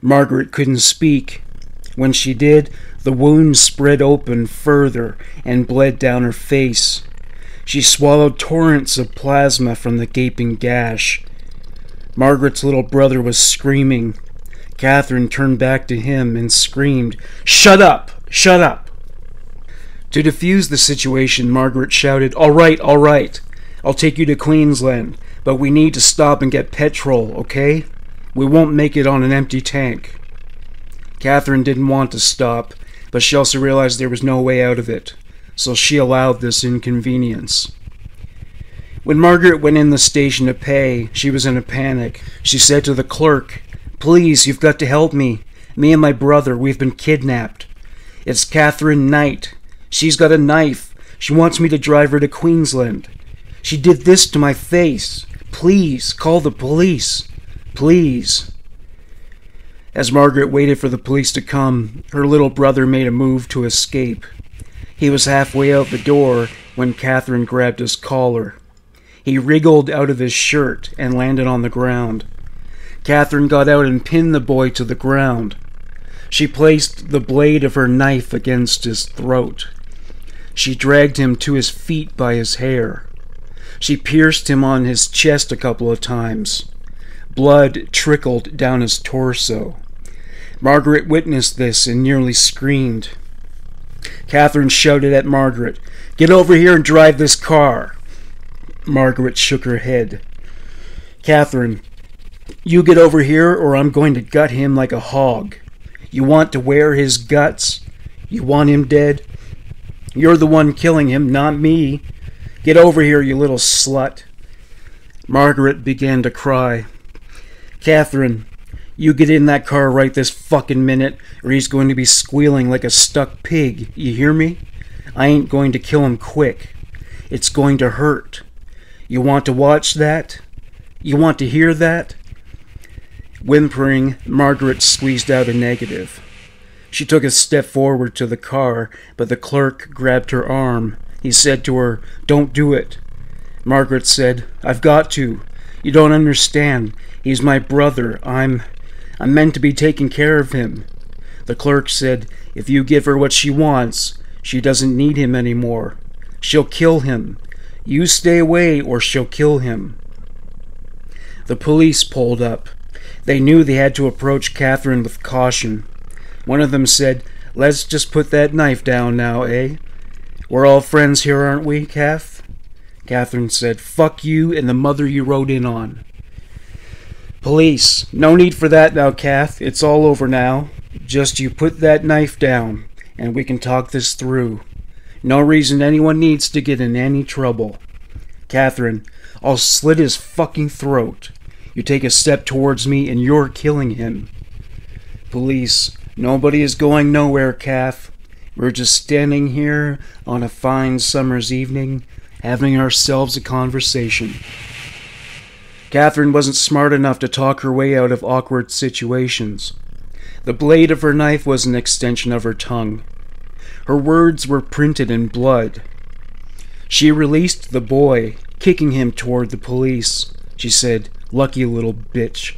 Margaret couldn't speak. When she did, the wound spread open further and bled down her face. She swallowed torrents of plasma from the gaping gash. Margaret's little brother was screaming. Katherine turned back to him and screamed, Shut up! Shut up! To defuse the situation, Margaret shouted, All right, all right. I'll take you to Queensland, but we need to stop and get petrol, okay? We won't make it on an empty tank. Katherine didn't want to stop, but she also realized there was no way out of it, so she allowed this inconvenience. When Margaret went in the station to pay, she was in a panic. She said to the clerk, Please, you've got to help me. Me and my brother, we've been kidnapped. It's Katherine Knight. She's got a knife. She wants me to drive her to Queensland. She did this to my face. Please, call the police. Please. As Margaret waited for the police to come, her little brother made a move to escape. He was halfway out the door when Katherine grabbed his collar. He wriggled out of his shirt and landed on the ground. Katherine got out and pinned the boy to the ground. She placed the blade of her knife against his throat. She dragged him to his feet by his hair. She pierced him on his chest a couple of times. Blood trickled down his torso. Margaret witnessed this and nearly screamed. Katherine shouted at Margaret, Get over here and drive this car. Margaret shook her head. Katherine, you get over here or I'm going to gut him like a hog. You want to wear his guts? You want him dead? You're the one killing him, not me. Get over here, you little slut. Margaret began to cry. Katherine, you get in that car right this fucking minute, or he's going to be squealing like a stuck pig. You hear me? I ain't going to kill him quick. It's going to hurt. You want to watch that? You want to hear that? Whimpering, Margaret squeezed out a negative. She took a step forward to the car, but the clerk grabbed her arm. He said to her, Don't do it. Margaret said, I've got to. You don't understand. He's my brother. I'm. I'm meant to be taking care of him. The clerk said, If you give her what she wants, she doesn't need him anymore. She'll kill him. You stay away or she'll kill him. The police pulled up. They knew they had to approach Katherine with caution. One of them said, Let's just put that knife down now, eh? We're all friends here, aren't we, Kath? Katherine said, Fuck you and the mother you rode in on. Police, no need for that now, Kath. It's all over now. Just you put that knife down, and we can talk this through. No reason anyone needs to get in any trouble. Katherine, I'll slit his fucking throat. You take a step towards me and you're killing him. Police, nobody is going nowhere, Kath. We're just standing here on a fine summer's evening, having ourselves a conversation. Katherine wasn't smart enough to talk her way out of awkward situations. The blade of her knife was an extension of her tongue. Her words were printed in blood. She released the boy, kicking him toward the police. She said, Lucky little bitch.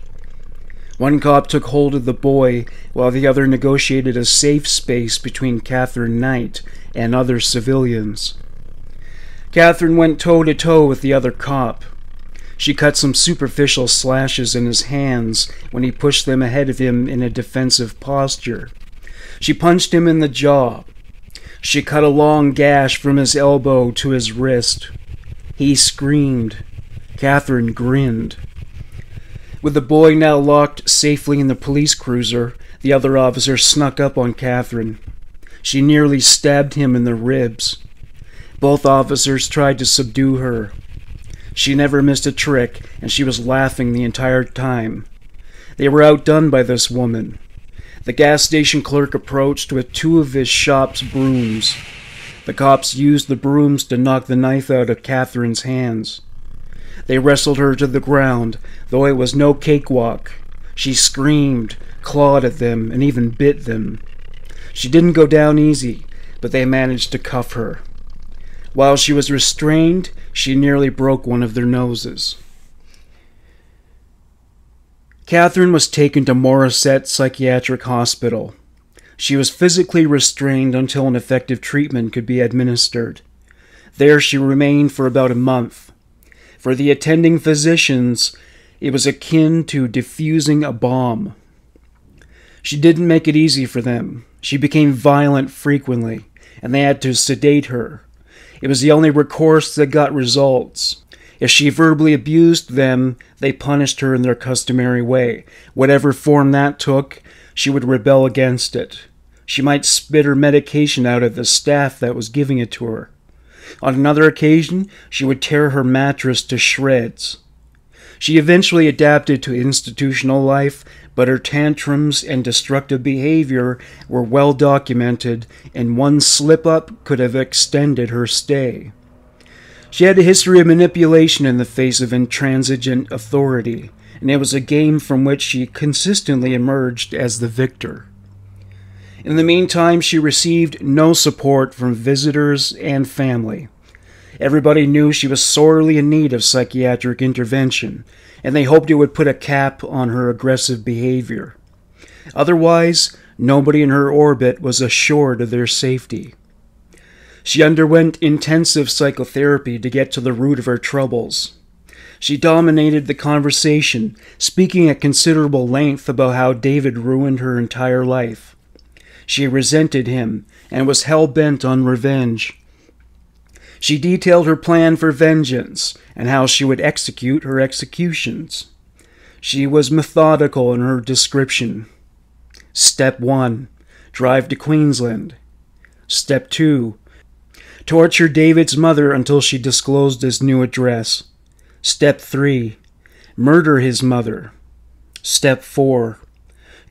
One cop took hold of the boy while the other negotiated a safe space between Katherine Knight and other civilians. Katherine went toe to toe with the other cop. She cut some superficial slashes in his hands when he pushed them ahead of him in a defensive posture. She punched him in the jaw, she cut a long gash from his elbow to his wrist. He screamed. Katherine grinned. With the boy now locked safely in the police cruiser, the other officer snuck up on Katherine. She nearly stabbed him in the ribs. Both officers tried to subdue her. She never missed a trick, and she was laughing the entire time. They were outdone by this woman. The gas station clerk approached with two of his shop's brooms. The cops used the brooms to knock the knife out of Katherine's hands. They wrestled her to the ground, though it was no cakewalk. She screamed, clawed at them, and even bit them. She didn't go down easy, but they managed to cuff her. While she was restrained, she nearly broke one of their noses. Katherine was taken to Morisset Psychiatric Hospital. She was physically restrained until an effective treatment could be administered. There she remained for about a month. For the attending physicians, it was akin to diffusing a bomb. She didn't make it easy for them. She became violent frequently, and they had to sedate her. It was the only recourse that got results. If she verbally abused them, they punished her in their customary way. Whatever form that took, she would rebel against it. She might spit her medication out at the staff that was giving it to her. On another occasion, she would tear her mattress to shreds. She eventually adapted to institutional life, but her tantrums and destructive behavior were well documented, and one slip up could have extended her stay. She had a history of manipulation in the face of intransigent authority, and it was a game from which she consistently emerged as the victor. In the meantime, she received no support from visitors and family. Everybody knew she was sorely in need of psychiatric intervention, and they hoped it would put a cap on her aggressive behavior. Otherwise, nobody in her orbit was assured of their safety. She underwent intensive psychotherapy to get to the root of her troubles. She dominated the conversation, speaking at considerable length about how David ruined her entire life. She resented him and was hell bent on revenge. She detailed her plan for vengeance and how she would execute her executions. She was methodical in her description. Step 1 Drive to Queensland. Step 2 Torture David's mother until she disclosed his new address. Step 3. Murder his mother. Step 4.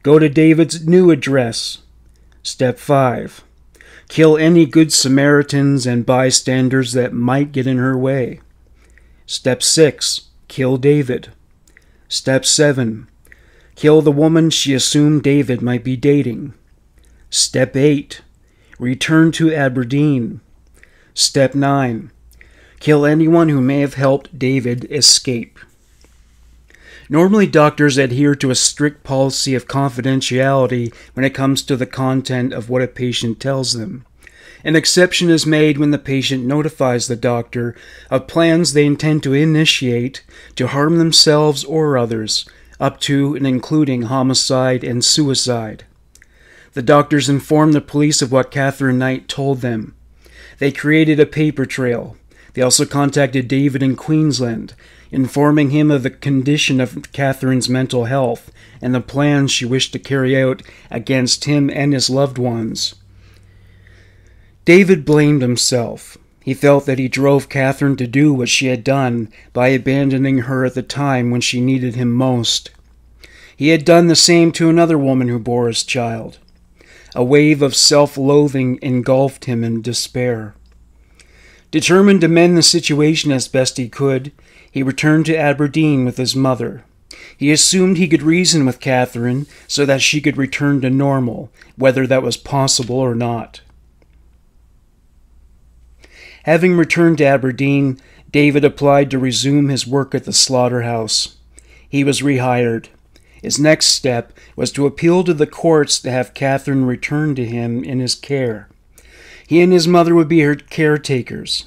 Go to David's new address. Step 5. Kill any good Samaritans and bystanders that might get in her way. Step 6. Kill David. Step 7. Kill the woman she assumed David might be dating. Step 8. Return to Aberdeen. Step 9 Kill anyone who may have helped David escape. Normally, doctors adhere to a strict policy of confidentiality when it comes to the content of what a patient tells them. An exception is made when the patient notifies the doctor of plans they intend to initiate to harm themselves or others, up to and including homicide and suicide. The doctors informed the police of what Katherine Knight told them. They created a paper trail. They also contacted David in Queensland, informing him of the condition of Katherine's mental health and the plans she wished to carry out against him and his loved ones. David blamed himself. He felt that he drove Katherine to do what she had done by abandoning her at the time when she needed him most. He had done the same to another woman who bore his child. A wave of self loathing engulfed him in despair. Determined to mend the situation as best he could, he returned to Aberdeen with his mother. He assumed he could reason with Katherine so that she could return to normal, whether that was possible or not. Having returned to Aberdeen, David applied to resume his work at the slaughterhouse. He was rehired. His next step was to appeal to the courts to have Katherine returned to him in his care. He and his mother would be her caretakers.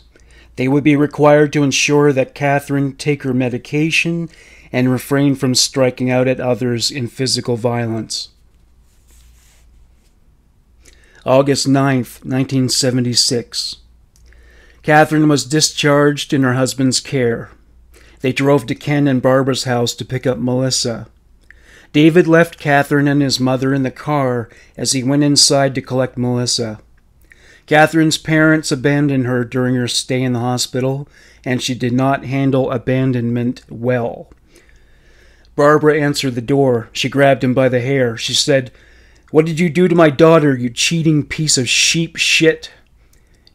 They would be required to ensure that Katherine take her medication and refrain from striking out at others in physical violence. August 9th, 1976. Katherine was discharged in her husband's care. They drove to Ken and Barbara's house to pick up Melissa. David left Katherine and his mother in the car as he went inside to collect Melissa. Katherine's parents abandoned her during her stay in the hospital, and she did not handle abandonment well. Barbara answered the door. She grabbed him by the hair. She said, What did you do to my daughter, you cheating piece of sheep shit?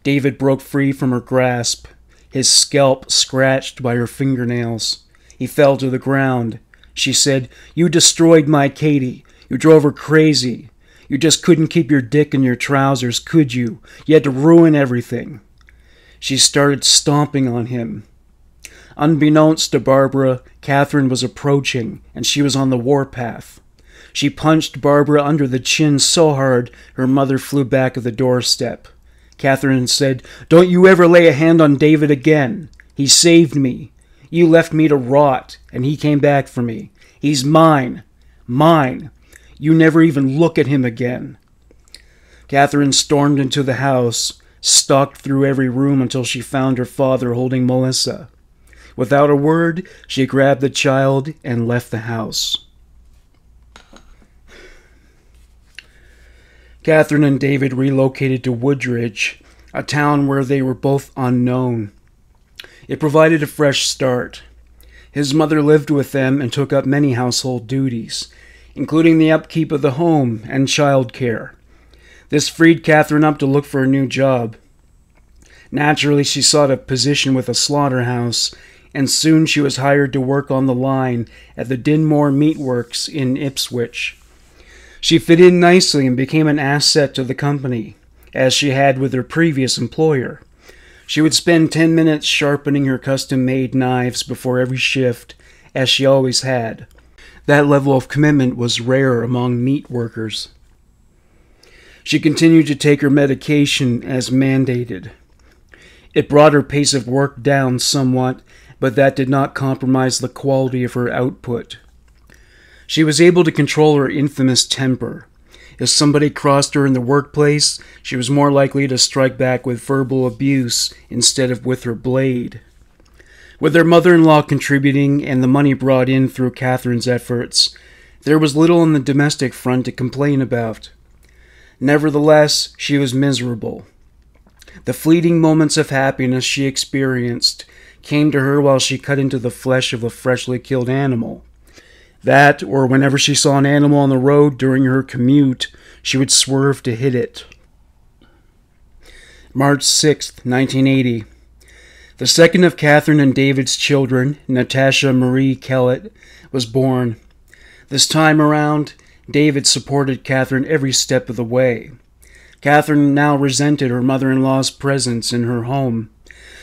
David broke free from her grasp, his scalp scratched by her fingernails. He fell to the ground. She said, You destroyed my Katie. You drove her crazy. You just couldn't keep your dick in your trousers, could you? You had to ruin everything. she started stomping on him. Unbeknownst to Barbara, Katherine was approaching, and she was on the warpath. She punched Barbara under the chin so hard her mother flew back at the doorstep. Katherine said, Don't you ever lay a hand on David again. He saved me. You left me to rot, and he came back for me. He's mine. Mine. You never even look at him again. Katherine stormed into the house, stalked through every room until she found her father holding Melissa. Without a word, she grabbed the child and left the house. Katherine and David relocated to Woodridge, a town where they were both unknown. It provided a fresh start. His mother lived with them and took up many household duties, including the upkeep of the home and child care. This freed Katherine up to look for a new job. Naturally, she sought a position with a slaughterhouse, and soon she was hired to work on the line at the Dinmore Meat Works in Ipswich. She fit in nicely and became an asset to the company, as she had with her previous employer. She would spend 10 minutes sharpening her custom made knives before every shift, as she always had. That level of commitment was rare among meat workers. She continued to take her medication as mandated. It brought her pace of work down somewhat, but that did not compromise the quality of her output. She was able to control her infamous temper. If somebody crossed her in the workplace, she was more likely to strike back with verbal abuse instead of with her blade. With her mother in law contributing and the money brought in through Katherine's efforts, there was little on the domestic front to complain about. Nevertheless, she was miserable. The fleeting moments of happiness she experienced came to her while she cut into the flesh of a freshly killed animal. That, or whenever she saw an animal on the road during her commute, she would swerve to hit it. March 6, 1980. The second of Katherine and David's children, Natasha Marie Kellett, was born. This time around, David supported Katherine every step of the way. Katherine now resented her mother in law's presence in her home.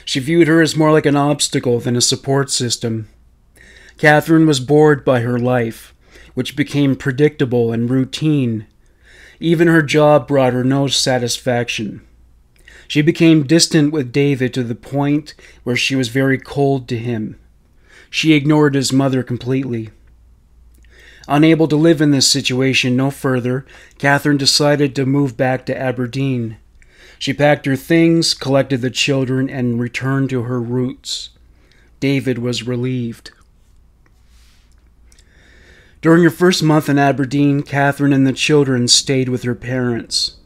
She viewed her as more like an obstacle than a support system. Katherine was bored by her life, which became predictable and routine. Even her job brought her no satisfaction. She became distant with David to the point where she was very cold to him. She ignored his mother completely. Unable to live in this situation no further, Katherine decided to move back to Aberdeen. She packed her things, collected the children, and returned to her roots. David was relieved. During her first month in Aberdeen, Katherine and the children stayed with her parents.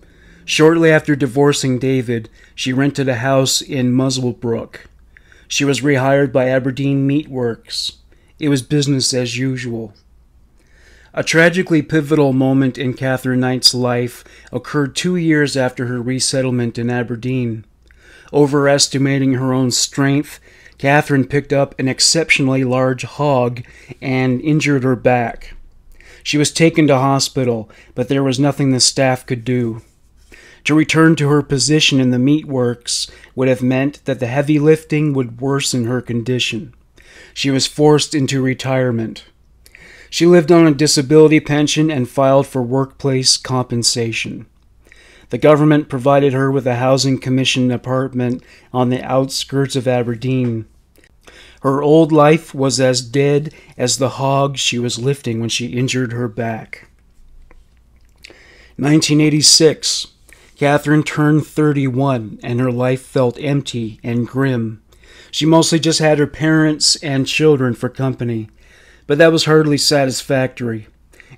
Shortly after divorcing David, she rented a house in Muswellbrook. She was rehired by Aberdeen Meatworks. It was business as usual. A tragically pivotal moment in Katherine Knight's life occurred two years after her resettlement in Aberdeen. Overestimating her own strength, Katherine picked up an exceptionally large hog and injured her back. She was taken to hospital, but there was nothing the staff could do. To return to her position in the meat works would have meant that the heavy lifting would worsen her condition. She was forced into retirement. She lived on a disability pension and filed for workplace compensation. The government provided her with a housing commission apartment on the outskirts of Aberdeen. Her old life was as dead as the hog she was lifting when she injured her back. 1986. Katherine turned 31 and her life felt empty and grim. She mostly just had her parents and children for company, but that was hardly satisfactory.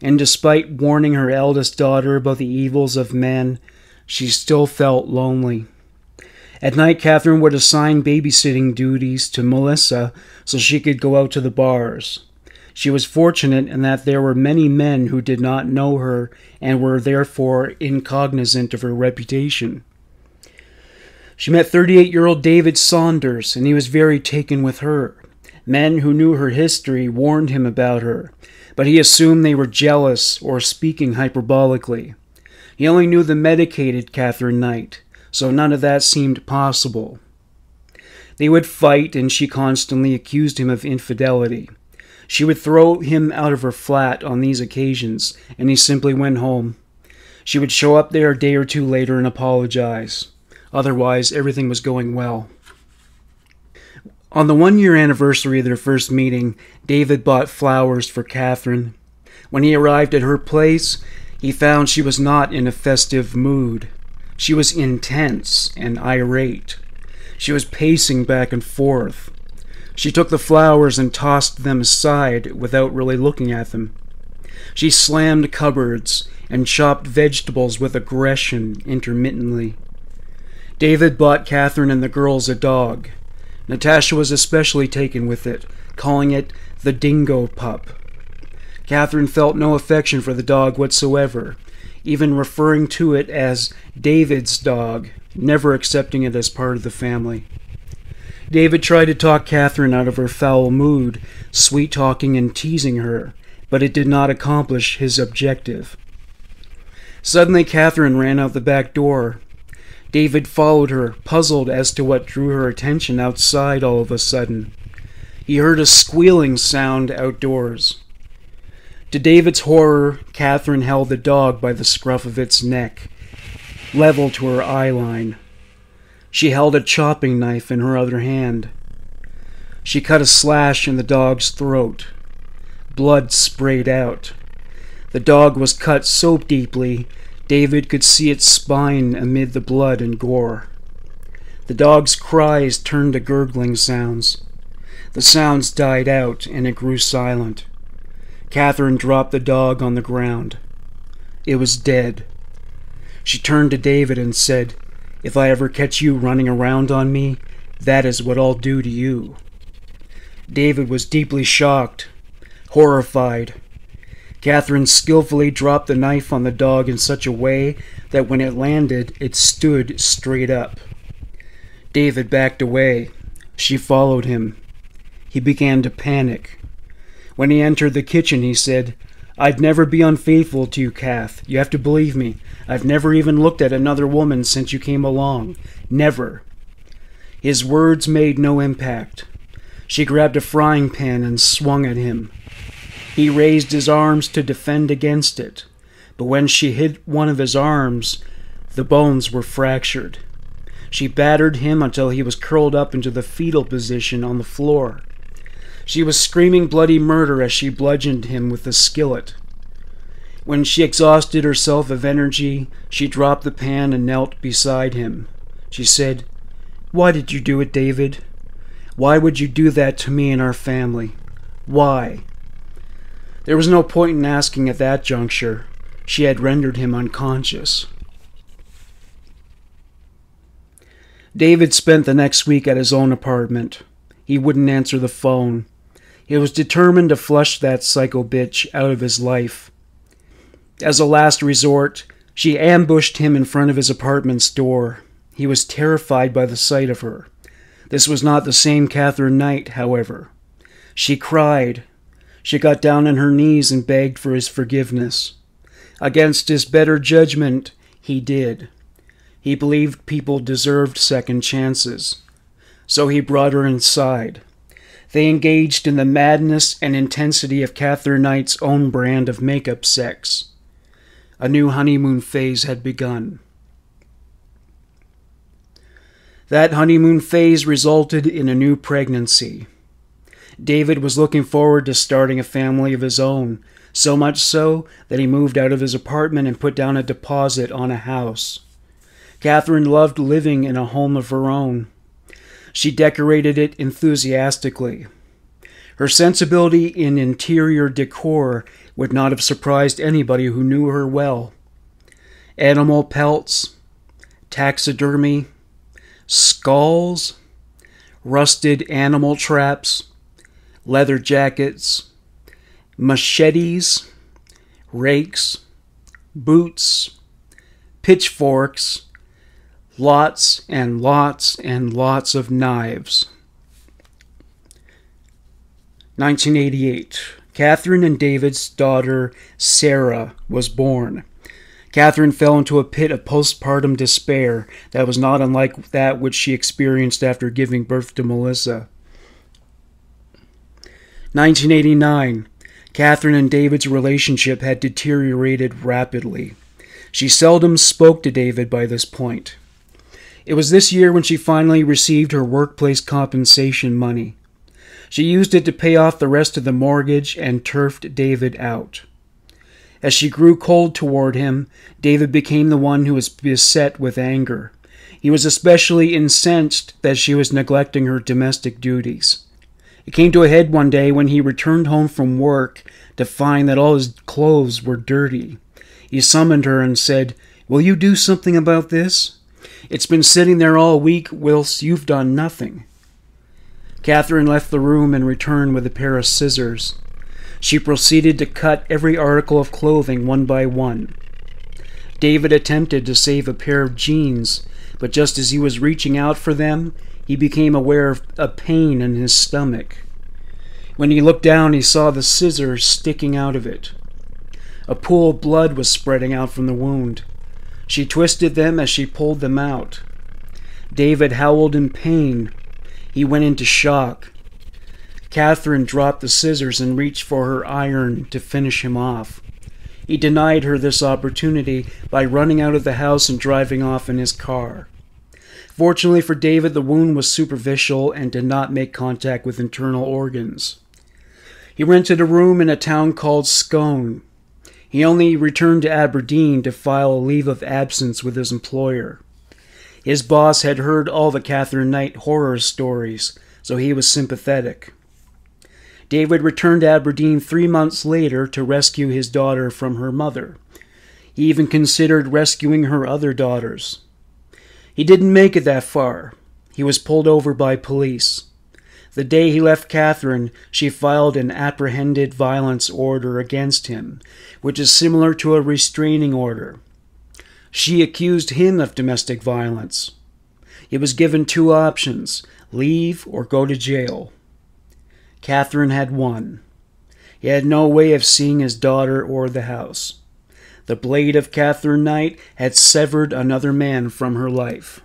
And despite warning her eldest daughter about the evils of men, she still felt lonely. At night, Katherine would assign babysitting duties to Melissa so she could go out to the bars. She was fortunate in that there were many men who did not know her and were therefore incognizant of her reputation. She met 38 year old David Saunders, and he was very taken with her. Men who knew her history warned him about her, but he assumed they were jealous or speaking hyperbolically. He only knew the medicated Katherine Knight, so none of that seemed possible. They would fight, and she constantly accused him of infidelity. She would throw him out of her flat on these occasions, and he simply went home. She would show up there a day or two later and apologize. Otherwise, everything was going well. On the one year anniversary of their first meeting, David bought flowers for Katherine. When he arrived at her place, he found she was not in a festive mood. She was intense and irate. She was pacing back and forth. She took the flowers and tossed them aside without really looking at them. She slammed cupboards and chopped vegetables with aggression intermittently. David bought Katherine and the girls a dog. Natasha was especially taken with it, calling it the dingo pup. Katherine felt no affection for the dog whatsoever, even referring to it as David's dog, never accepting it as part of the family. David tried to talk Katherine out of her foul mood, sweet talking and teasing her, but it did not accomplish his objective. Suddenly, Katherine ran out the back door. David followed her, puzzled as to what drew her attention outside all of a sudden. He heard a squealing sound outdoors. To David's horror, Katherine held the dog by the scruff of its neck, level to her eye line. She held a chopping knife in her other hand. She cut a slash in the dog's throat. Blood sprayed out. The dog was cut so deeply David could see its spine amid the blood and gore. The dog's cries turned to gurgling sounds. The sounds died out and it grew silent. Katherine dropped the dog on the ground. It was dead. She turned to David and said, If I ever catch you running around on me, that is what I'll do to you. David was deeply shocked, horrified. Katherine skillfully dropped the knife on the dog in such a way that when it landed, it stood straight up. David backed away. She followed him. He began to panic. When he entered the kitchen, he said, I'd never be unfaithful to you, Kath. You have to believe me. I've never even looked at another woman since you came along. Never. His words made no impact. She grabbed a frying pan and swung at him. He raised his arms to defend against it, but when she hit one of his arms, the bones were fractured. She battered him until he was curled up into the fetal position on the floor. She was screaming bloody murder as she bludgeoned him with the skillet. When she exhausted herself of energy, she dropped the pan and knelt beside him. She said, Why did you do it, David? Why would you do that to me and our family? Why? There was no point in asking at that juncture. She had rendered him unconscious. David spent the next week at his own apartment. He wouldn't answer the phone. He was determined to flush that psycho bitch out of his life. As a last resort, she ambushed him in front of his apartment's door. He was terrified by the sight of her. This was not the same Katherine Knight, however. She cried. She got down on her knees and begged for his forgiveness. Against his better judgment, he did. He believed people deserved second chances. So he brought her inside. They engaged in the madness and intensity of Katherine Knight's own brand of makeup sex. A new honeymoon phase had begun. That honeymoon phase resulted in a new pregnancy. David was looking forward to starting a family of his own, so much so that he moved out of his apartment and put down a deposit on a house. Katherine loved living in a home of her own. She decorated it enthusiastically. Her sensibility in interior decor would not have surprised anybody who knew her well. Animal pelts, taxidermy, skulls, rusted animal traps, leather jackets, machetes, rakes, boots, pitchforks, lots and lots and lots of knives. 1988. Katherine and David's daughter, Sarah, was born. Katherine fell into a pit of postpartum despair that was not unlike that which she experienced after giving birth to Melissa. 1989. Katherine and David's relationship had deteriorated rapidly. She seldom spoke to David by this point. It was this year when she finally received her workplace compensation money. She used it to pay off the rest of the mortgage and turfed David out. As she grew cold toward him, David became the one who was beset with anger. He was especially incensed that she was neglecting her domestic duties. It came to a head one day when he returned home from work to find that all his clothes were dirty. He summoned her and said, Will you do something about this? It's been sitting there all week whilst you've done nothing. Katherine left the room and returned with a pair of scissors. She proceeded to cut every article of clothing one by one. David attempted to save a pair of jeans, but just as he was reaching out for them, he became aware of a pain in his stomach. When he looked down, he saw the scissors sticking out of it. A pool of blood was spreading out from the wound. She twisted them as she pulled them out. David howled in pain. He went into shock. Katherine dropped the scissors and reached for her iron to finish him off. He denied her this opportunity by running out of the house and driving off in his car. Fortunately for David, the wound was superficial and did not make contact with internal organs. He rented a room in a town called Scone. He only returned to Aberdeen to file a leave of absence with his employer. His boss had heard all the Katherine Knight horror stories, so he was sympathetic. David returned to Aberdeen three months later to rescue his daughter from her mother. He even considered rescuing her other daughters. He didn't make it that far. He was pulled over by police. The day he left Katherine, she filed an apprehended violence order against him, which is similar to a restraining order. She accused him of domestic violence. He was given two options leave or go to jail. Katherine had won. He had no way of seeing his daughter or the house. The blade of Katherine Knight had severed another man from her life.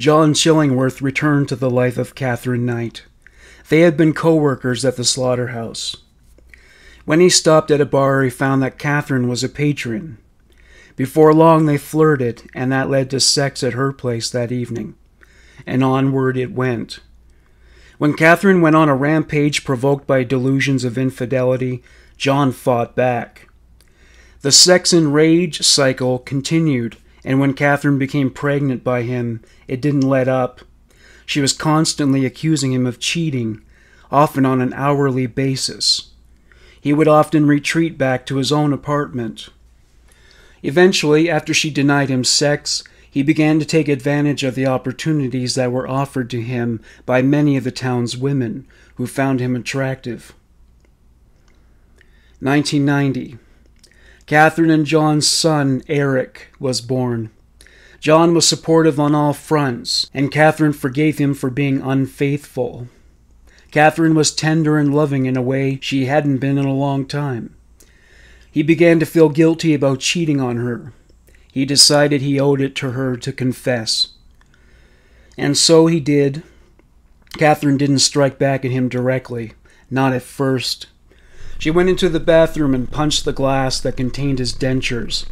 John Chillingworth returned to the life of Katherine Knight. They had been co workers at the slaughterhouse. When he stopped at a bar, he found that Katherine was a patron. Before long, they flirted, and that led to sex at her place that evening and onward it went. When Katherine went on a rampage provoked by delusions of infidelity, John fought back. The sex and rage cycle continued, and when Katherine became pregnant by him, it didn't let up. She was constantly accusing him of cheating, often on an hourly basis. He would often retreat back to his own apartment. Eventually, after she denied him sex, he began to take advantage of the opportunities that were offered to him by many of the town's women who found him attractive. 1990. Katherine and John's son, Eric, was born. John was supportive on all fronts, and Katherine forgave him for being unfaithful. Katherine was tender and loving in a way she hadn't been in a long time. He began to feel guilty about cheating on her, he decided he owed it to her to confess. And so he did. Katherine didn't strike back at him directly, not at first. She went into the bathroom and punched the glass that contained his dentures.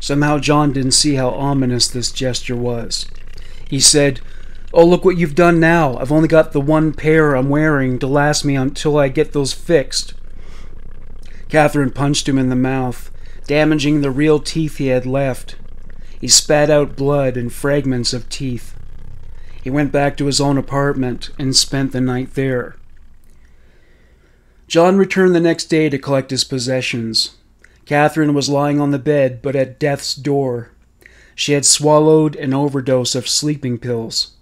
Somehow John didn't see how ominous this gesture was. He said, Oh, look what you've done now. I've only got the one pair I'm wearing to last me until I get those fixed. Katherine punched him in the mouth damaging the real teeth he had left. He spat out blood and fragments of teeth. He went back to his own apartment and spent the night there. John returned the next day to collect his possessions. Katherine was lying on the bed, but at death's door. She had swallowed an overdose of sleeping pills.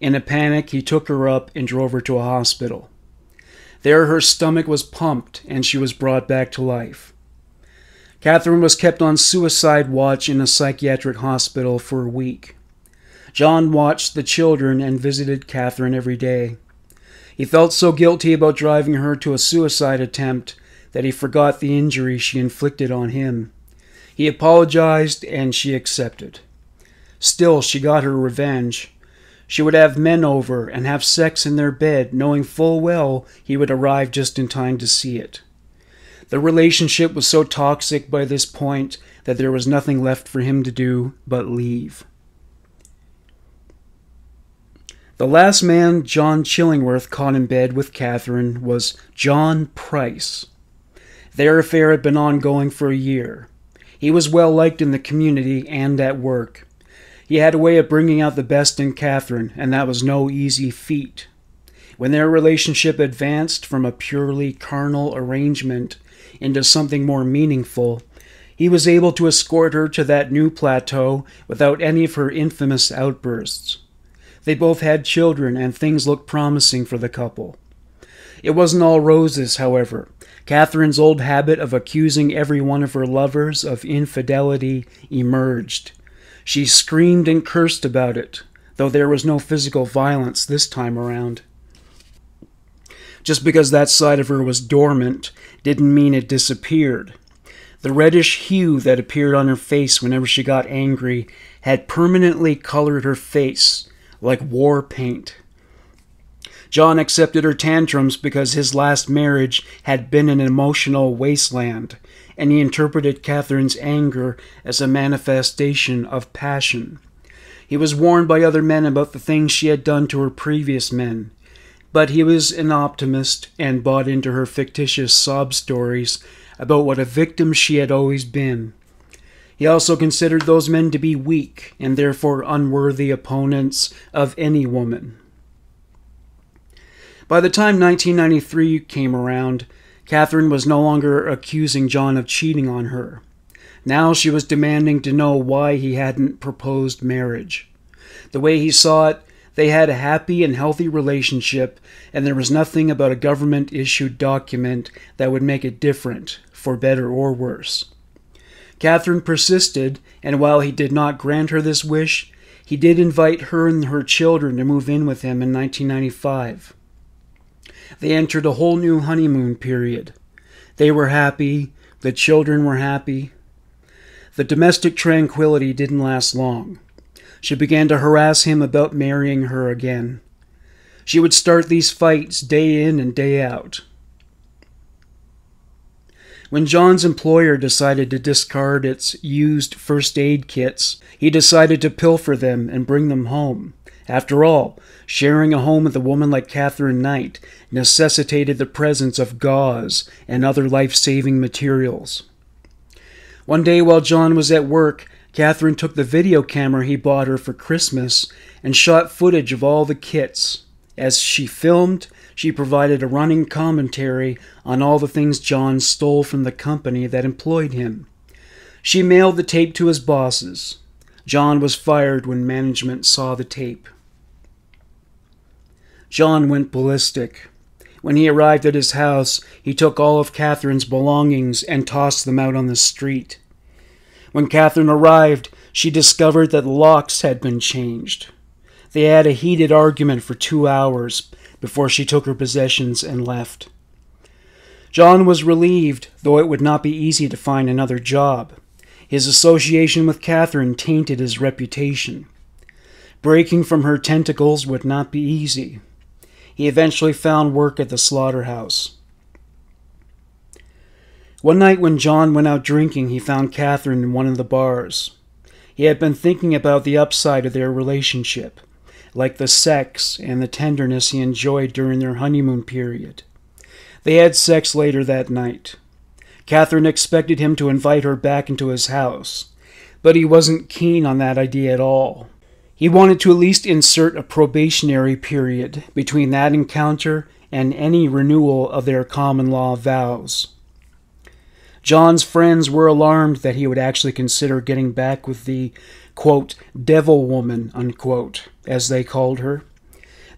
In a panic, he took her up and drove her to a hospital. There, her stomach was pumped and she was brought back to life. Katherine was kept on suicide watch in a psychiatric hospital for a week. John watched the children and visited Katherine every day. He felt so guilty about driving her to a suicide attempt that he forgot the injury she inflicted on him. He apologized and she accepted. Still, she got her revenge. She would have men over and have sex in their bed, knowing full well he would arrive just in time to see it. The relationship was so toxic by this point that there was nothing left for him to do but leave. The last man John Chillingworth caught in bed with Katherine was John Price. Their affair had been ongoing for a year. He was well liked in the community and at work. He had a way of bringing out the best in Katherine, and that was no easy feat. When their relationship advanced from a purely carnal arrangement into something more meaningful, he was able to escort her to that new plateau without any of her infamous outbursts. They both had children, and things looked promising for the couple. It wasn't all roses, however. Katherine's old habit of accusing every one of her lovers of infidelity emerged. She screamed and cursed about it, though there was no physical violence this time around. Just because that side of her was dormant didn't mean it disappeared. The reddish hue that appeared on her face whenever she got angry had permanently colored her face like war paint. John accepted her tantrums because his last marriage had been an emotional wasteland, and he interpreted Katherine's anger as a manifestation of passion. He was warned by other men about the things she had done to her previous men, but he was an optimist and bought into her fictitious sob stories about what a victim she had always been. He also considered those men to be weak and therefore unworthy opponents of any woman. By the time 1993 came around, Katherine was no longer accusing John of cheating on her. Now she was demanding to know why he hadn't proposed marriage. The way he saw it, they had a happy and healthy relationship, and there was nothing about a government issued document that would make it different, for better or worse. Katherine persisted, and while he did not grant her this wish, he did invite her and her children to move in with him in 1995. They entered a whole new honeymoon period. They were happy, the children were happy. The domestic tranquility didn't last long. She began to harass him about marrying her again. She would start these fights day in and day out. When John's employer decided to discard its used first aid kits, he decided to pilfer them and bring them home. After all, sharing a home with a woman like Katherine Knight necessitated the presence of gauze and other life saving materials. One day while John was at work, Katherine took the video camera he bought her for Christmas and shot footage of all the kits. As she filmed, she provided a running commentary on all the things John stole from the company that employed him. She mailed the tape to his bosses. John was fired when management saw the tape. John went ballistic. When he arrived at his house, he took all of Katherine's belongings and tossed them out on the street. When Katherine arrived, she discovered that locks had been changed. They had a heated argument for two hours before she took her possessions and left. John was relieved, though it would not be easy to find another job. His association with Katherine tainted his reputation. Breaking from her tentacles would not be easy. He eventually found work at the slaughterhouse. One night when John went out drinking, he found Katherine in one of the bars. He had been thinking about the upside of their relationship, like the sex and the tenderness he enjoyed during their honeymoon period. They had sex later that night. Katherine expected him to invite her back into his house, but he wasn't keen on that idea at all. He wanted to at least insert a probationary period between that encounter and any renewal of their common law vows. John's friends were alarmed that he would actually consider getting back with the, quote, devil woman, unquote, as they called her.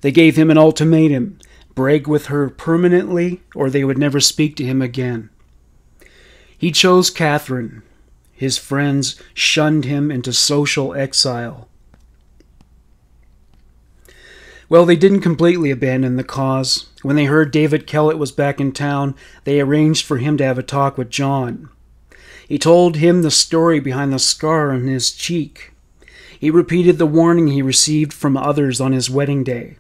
They gave him an ultimatum break with her permanently, or they would never speak to him again. He chose Katherine. His friends shunned him into social exile. Well, they didn't completely abandon the cause. When they heard David Kellett was back in town, they arranged for him to have a talk with John. He told him the story behind the scar on his cheek. He repeated the warning he received from others on his wedding day.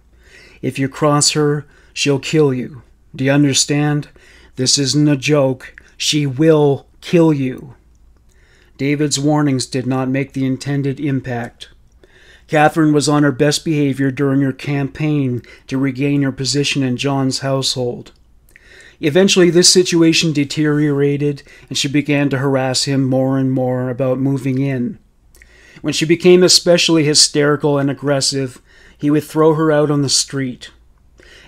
If you cross her, she'll kill you. Do you understand? This isn't a joke. She will kill you. David's warnings did not make the intended impact. Katherine was on her best behavior during her campaign to regain her position in John's household. Eventually, this situation deteriorated, and she began to harass him more and more about moving in. When she became especially hysterical and aggressive, he would throw her out on the street.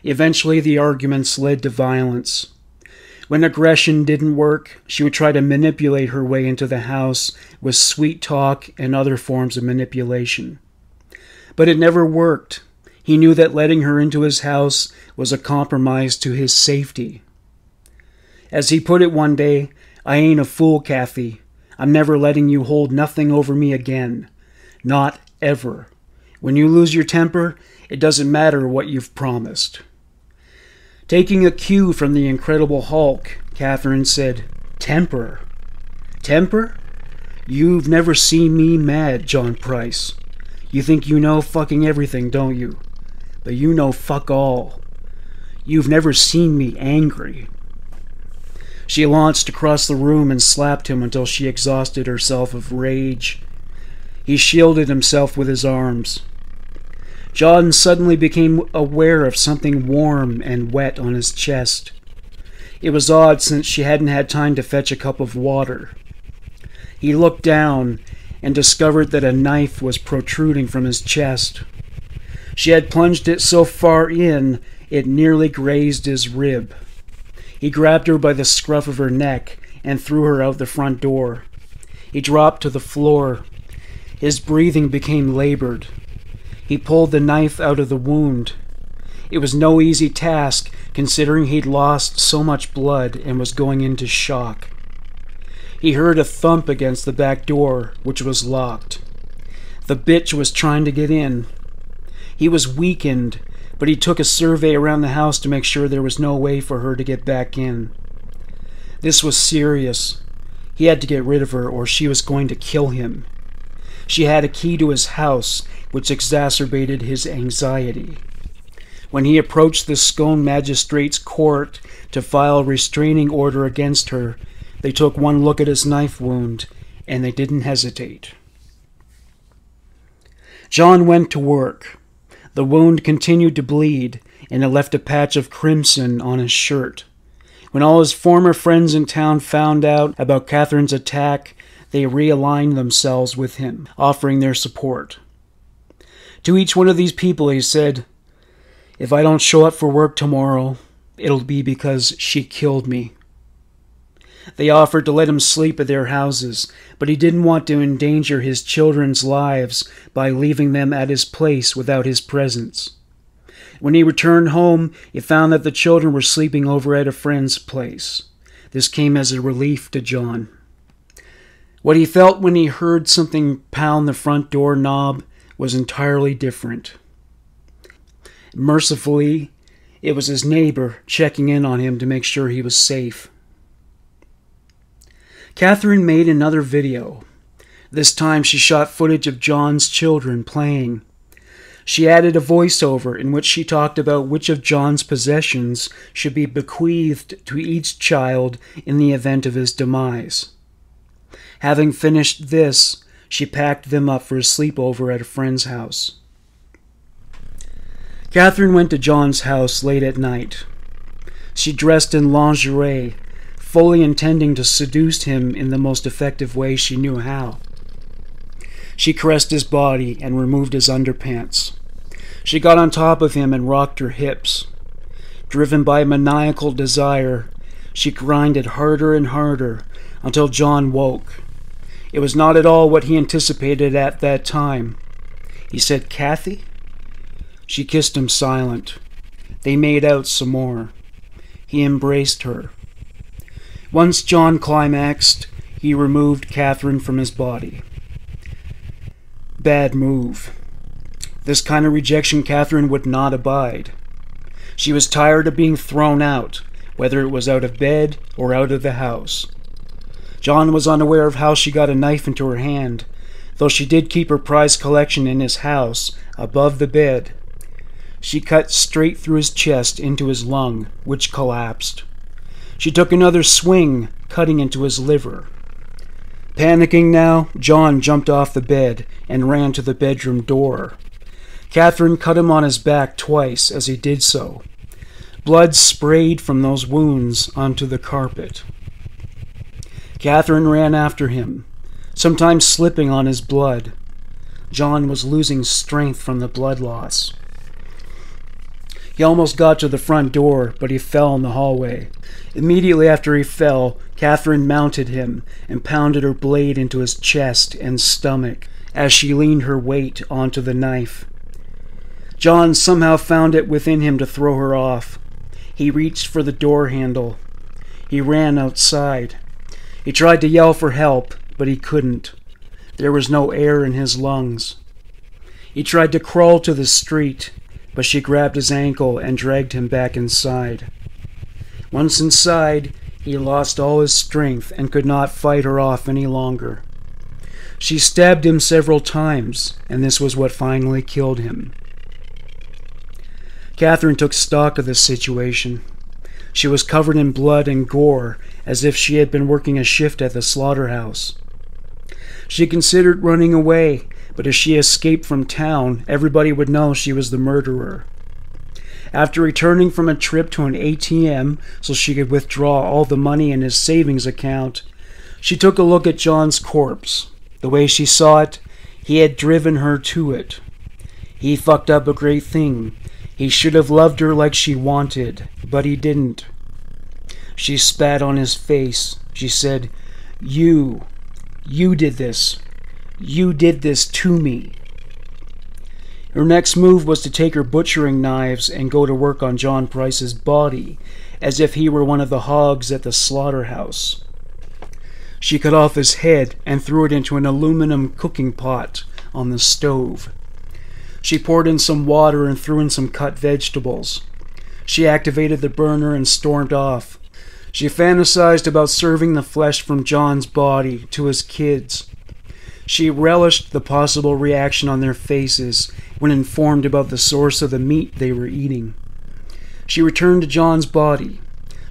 Eventually, the arguments led to violence. When aggression didn't work, she would try to manipulate her way into the house with sweet talk and other forms of manipulation. But it never worked. He knew that letting her into his house was a compromise to his safety. As he put it one day, I ain't a fool, Kathy. I'm never letting you hold nothing over me again. Not ever. When you lose your temper, it doesn't matter what you've promised. Taking a cue from the Incredible Hulk, Katherine said, Temper. Temper? You've never seen me mad, John Price. You think you know fucking everything, don't you? But you know fuck all. You've never seen me angry. She launched across the room and slapped him until she exhausted herself of rage. He shielded himself with his arms. John suddenly became aware of something warm and wet on his chest. It was odd since she hadn't had time to fetch a cup of water. He looked down and discovered that a knife was protruding from his chest. She had plunged it so far in it nearly grazed his rib. He grabbed her by the scruff of her neck and threw her out the front door. He dropped to the floor. His breathing became labored. He pulled the knife out of the wound. It was no easy task, considering he'd lost so much blood and was going into shock. He heard a thump against the back door, which was locked. The bitch was trying to get in. He was weakened but he took a survey around the house to make sure there was no way for her to get back in. This was serious. He had to get rid of her, or she was going to kill him. She had a key to his house, which exacerbated his anxiety. When he approached the Scone Magistrates' Court to file a restraining order against her, they took one look at his knife wound, and they didn't hesitate. John went to work. The wound continued to bleed, and it left a patch of crimson on his shirt. When all his former friends in town found out about Katherine's attack, they realigned themselves with him, offering their support. To each one of these people, he said, If I don't show up for work tomorrow, it'll be because she killed me. They offered to let him sleep at their houses, but he didn't want to endanger his children's lives by leaving them at his place without his presence. When he returned home, he found that the children were sleeping over at a friend's place. This came as a relief to John. What he felt when he heard something pound the front door knob was entirely different. Mercifully, it was his neighbor checking in on him to make sure he was safe. Katherine made another video. This time she shot footage of John's children playing. She added a voiceover in which she talked about which of John's possessions should be bequeathed to each child in the event of his demise. Having finished this, she packed them up for a sleepover at a friend's house. Katherine went to John's house late at night. She dressed in lingerie fully intending to seduce him in the most effective way she knew how. She caressed his body and removed his underpants. She got on top of him and rocked her hips. Driven by maniacal desire, she grinded harder and harder until John woke. It was not at all what he anticipated at that time. He said, Kathy? She kissed him silent. They made out some more. He embraced her. Once John climaxed, he removed Katherine from his body. Bad move. This kind of rejection Katherine would not abide. She was tired of being thrown out, whether it was out of bed or out of the house. John was unaware of how she got a knife into her hand, though she did keep her prize collection in his house, above the bed. She cut straight through his chest into his lung, which collapsed. She took another swing, cutting into his liver. Panicking now, John jumped off the bed and ran to the bedroom door. Katherine cut him on his back twice as he did so. Blood sprayed from those wounds onto the carpet. Katherine ran after him, sometimes slipping on his blood. John was losing strength from the blood loss. He almost got to the front door, but he fell in the hallway. Immediately after he fell, Katherine mounted him and pounded her blade into his chest and stomach as she leaned her weight onto the knife. John somehow found it within him to throw her off. He reached for the door handle. He ran outside. He tried to yell for help, but he couldn't. There was no air in his lungs. He tried to crawl to the street, but she grabbed his ankle and dragged him back inside. Once inside, he lost all his strength and could not fight her off any longer. She stabbed him several times, and this was what finally killed him. Katherine took stock of the situation. She was covered in blood and gore, as if she had been working a shift at the slaughterhouse. She considered running away, but if she escaped from town, everybody would know she was the murderer. After returning from a trip to an ATM so she could withdraw all the money in his savings account, she took a look at John's corpse. The way she saw it, he had driven her to it. He fucked up a great thing, he should have loved her like she wanted, but he didn't. She spat on his face. She said, You, you did this. You did this to me. Her next move was to take her butchering knives and go to work on John Price's body, as if he were one of the hogs at the slaughterhouse. She cut off his head and threw it into an aluminum cooking pot on the stove. She poured in some water and threw in some cut vegetables. She activated the burner and stormed off. She fantasized about serving the flesh from John's body to his kids. She relished the possible reaction on their faces when informed about the source of the meat they were eating. She returned to John's body.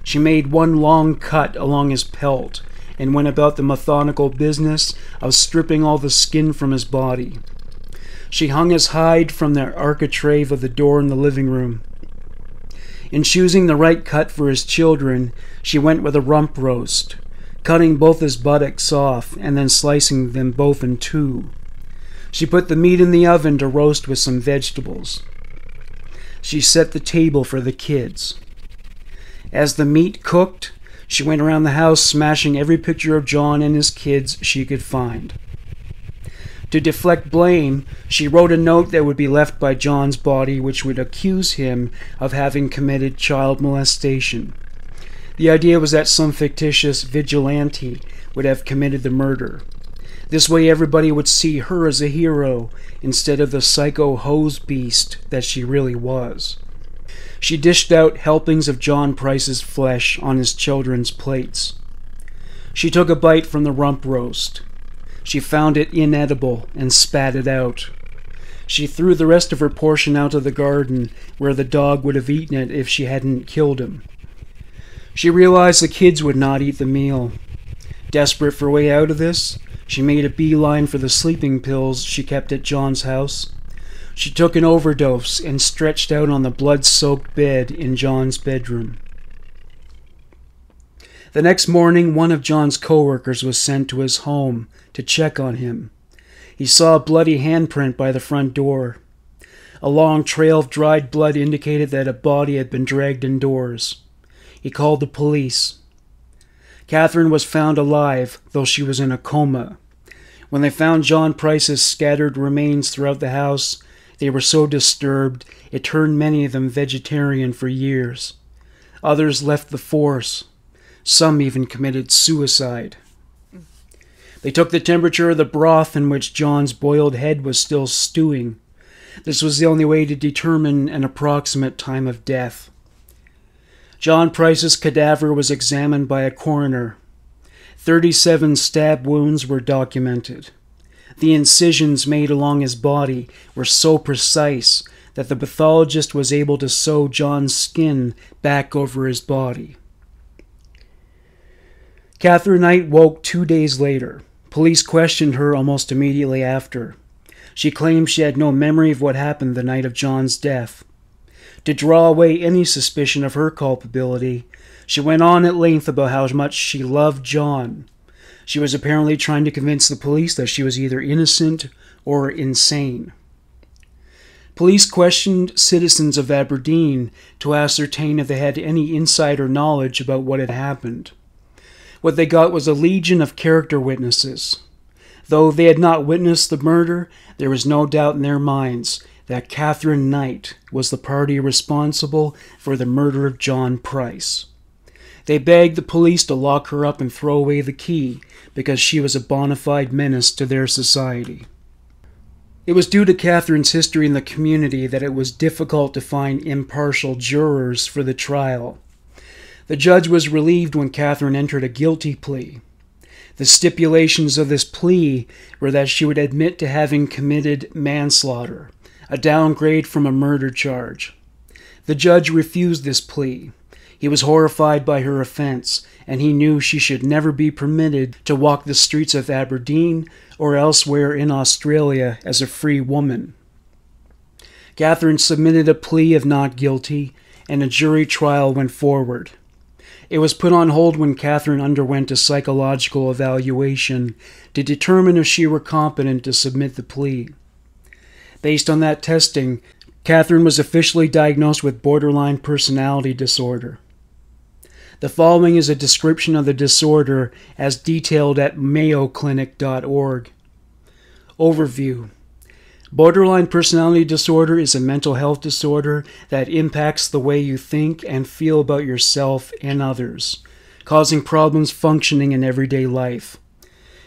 She made one long cut along his pelt and went about the methodical business of stripping all the skin from his body. She hung his hide from the architrave of the door in the living room. In choosing the right cut for his children, she went with a rump roast, cutting both his buttocks off and then slicing them both in two. She put the meat in the oven to roast with some vegetables. She set the table for the kids. As the meat cooked, she went around the house smashing every picture of John and his kids she could find. To deflect blame, she wrote a note that would be left by John's body which would accuse him of having committed child molestation. The idea was that some fictitious vigilante would have committed the murder. This way, everybody would see her as a hero instead of the psycho hose beast that she really was. She dished out helpings of John Price's flesh on his children's plates. She took a bite from the rump roast. She found it inedible and spat it out. She threw the rest of her portion out of the garden, where the dog would have eaten it if she hadn't killed him. She realized the kids would not eat the meal. Desperate for a way out of this, she made a beeline for the sleeping pills she kept at John's house. She took an overdose and stretched out on the blood soaked bed in John's bedroom. The next morning, one of John's coworkers was sent to his home to check on him. He saw a bloody handprint by the front door. A long trail of dried blood indicated that a body had been dragged indoors. He called the police. Katherine was found alive, though she was in a coma. When they found John Price's scattered remains throughout the house, they were so disturbed it turned many of them vegetarian for years. Others left the force. Some even committed suicide. They took the temperature of the broth in which John's boiled head was still stewing. This was the only way to determine an approximate time of death. John Price's cadaver was examined by a coroner. 37 stab wounds were documented. The incisions made along his body were so precise that the pathologist was able to sew John's skin back over his body. Katherine Knight woke two days later. Police questioned her almost immediately after. She claimed she had no memory of what happened the night of John's death. To draw away any suspicion of her culpability, she went on at length about how much she loved John. She was apparently trying to convince the police that she was either innocent or insane. Police questioned citizens of Aberdeen to ascertain if they had any insider knowledge about what had happened. What they got was a legion of character witnesses. Though they had not witnessed the murder, there was no doubt in their minds that Katherine Knight was the party responsible for the murder of John Price. They begged the police to lock her up and throw away the key because she was a bona fide menace to their society. It was due to Katherine's history in the community that it was difficult to find impartial jurors for the trial. The judge was relieved when Katherine entered a guilty plea. The stipulations of this plea were that she would admit to having committed manslaughter, a downgrade from a murder charge. The judge refused this plea. He was horrified by her offense, and he knew she should never be permitted to walk the streets of Aberdeen or elsewhere in Australia as a free woman. Katherine submitted a plea of not guilty, and a jury trial went forward. It was put on hold when Katherine underwent a psychological evaluation to determine if she were competent to submit the plea. Based on that testing, Katherine was officially diagnosed with borderline personality disorder. The following is a description of the disorder as detailed at mayoclinic.org. Overview Borderline personality disorder is a mental health disorder that impacts the way you think and feel about yourself and others, causing problems functioning in everyday life.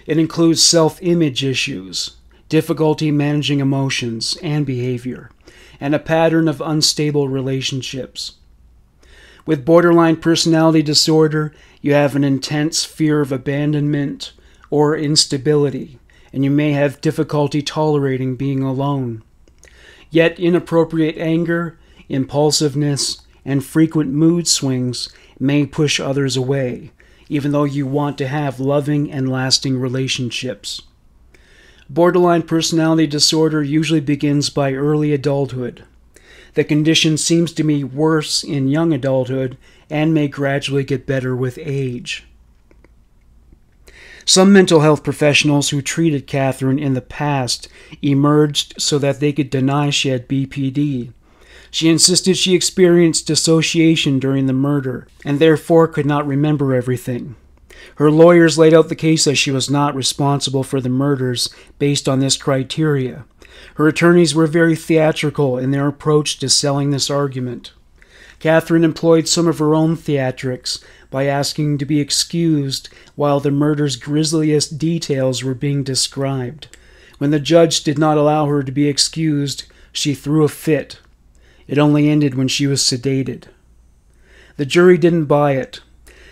It includes self image issues, difficulty managing emotions and behavior, and a pattern of unstable relationships. With borderline personality disorder, you have an intense fear of abandonment or instability, and you may have difficulty tolerating being alone. Yet, inappropriate anger, impulsiveness, and frequent mood swings may push others away, even though you want to have loving and lasting relationships. Borderline personality disorder usually begins by early adulthood. The condition seems to be worse in young adulthood and may gradually get better with age. Some mental health professionals who treated Katherine in the past emerged so that they could deny she had BPD. She insisted she experienced dissociation during the murder and therefore could not remember everything. Her lawyers laid out the case that she was not responsible for the murders based on this criteria. Her attorneys were very theatrical in their approach to selling this argument. Katherine employed some of her own theatrics by asking to be excused while the murder's grisliest details were being described. When the judge did not allow her to be excused, she threw a fit. It only ended when she was sedated. The jury didn't buy it.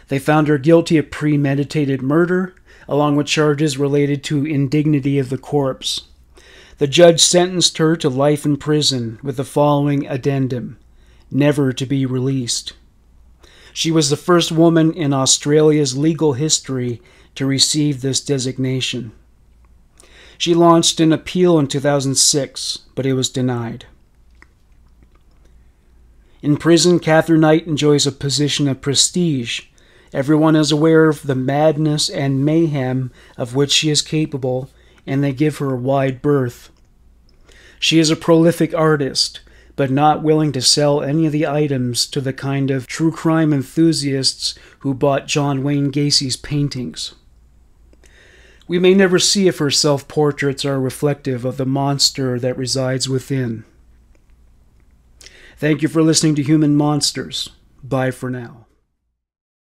They found her guilty of premeditated murder, along with charges related to indignity of the corpse. The judge sentenced her to life in prison with the following addendum never to be released. She was the first woman in Australia's legal history to receive this designation. She launched an appeal in 2006, but it was denied. In prison, Katherine Knight enjoys a position of prestige. Everyone is aware of the madness and mayhem of which she is capable and they give her a wide berth. She is a prolific artist, but not willing to sell any of the items to the kind of true crime enthusiasts who bought John Wayne Gacy's paintings. We may never see if her self portraits are reflective of the monster that resides within. Thank you for listening to Human Monsters. Bye for now.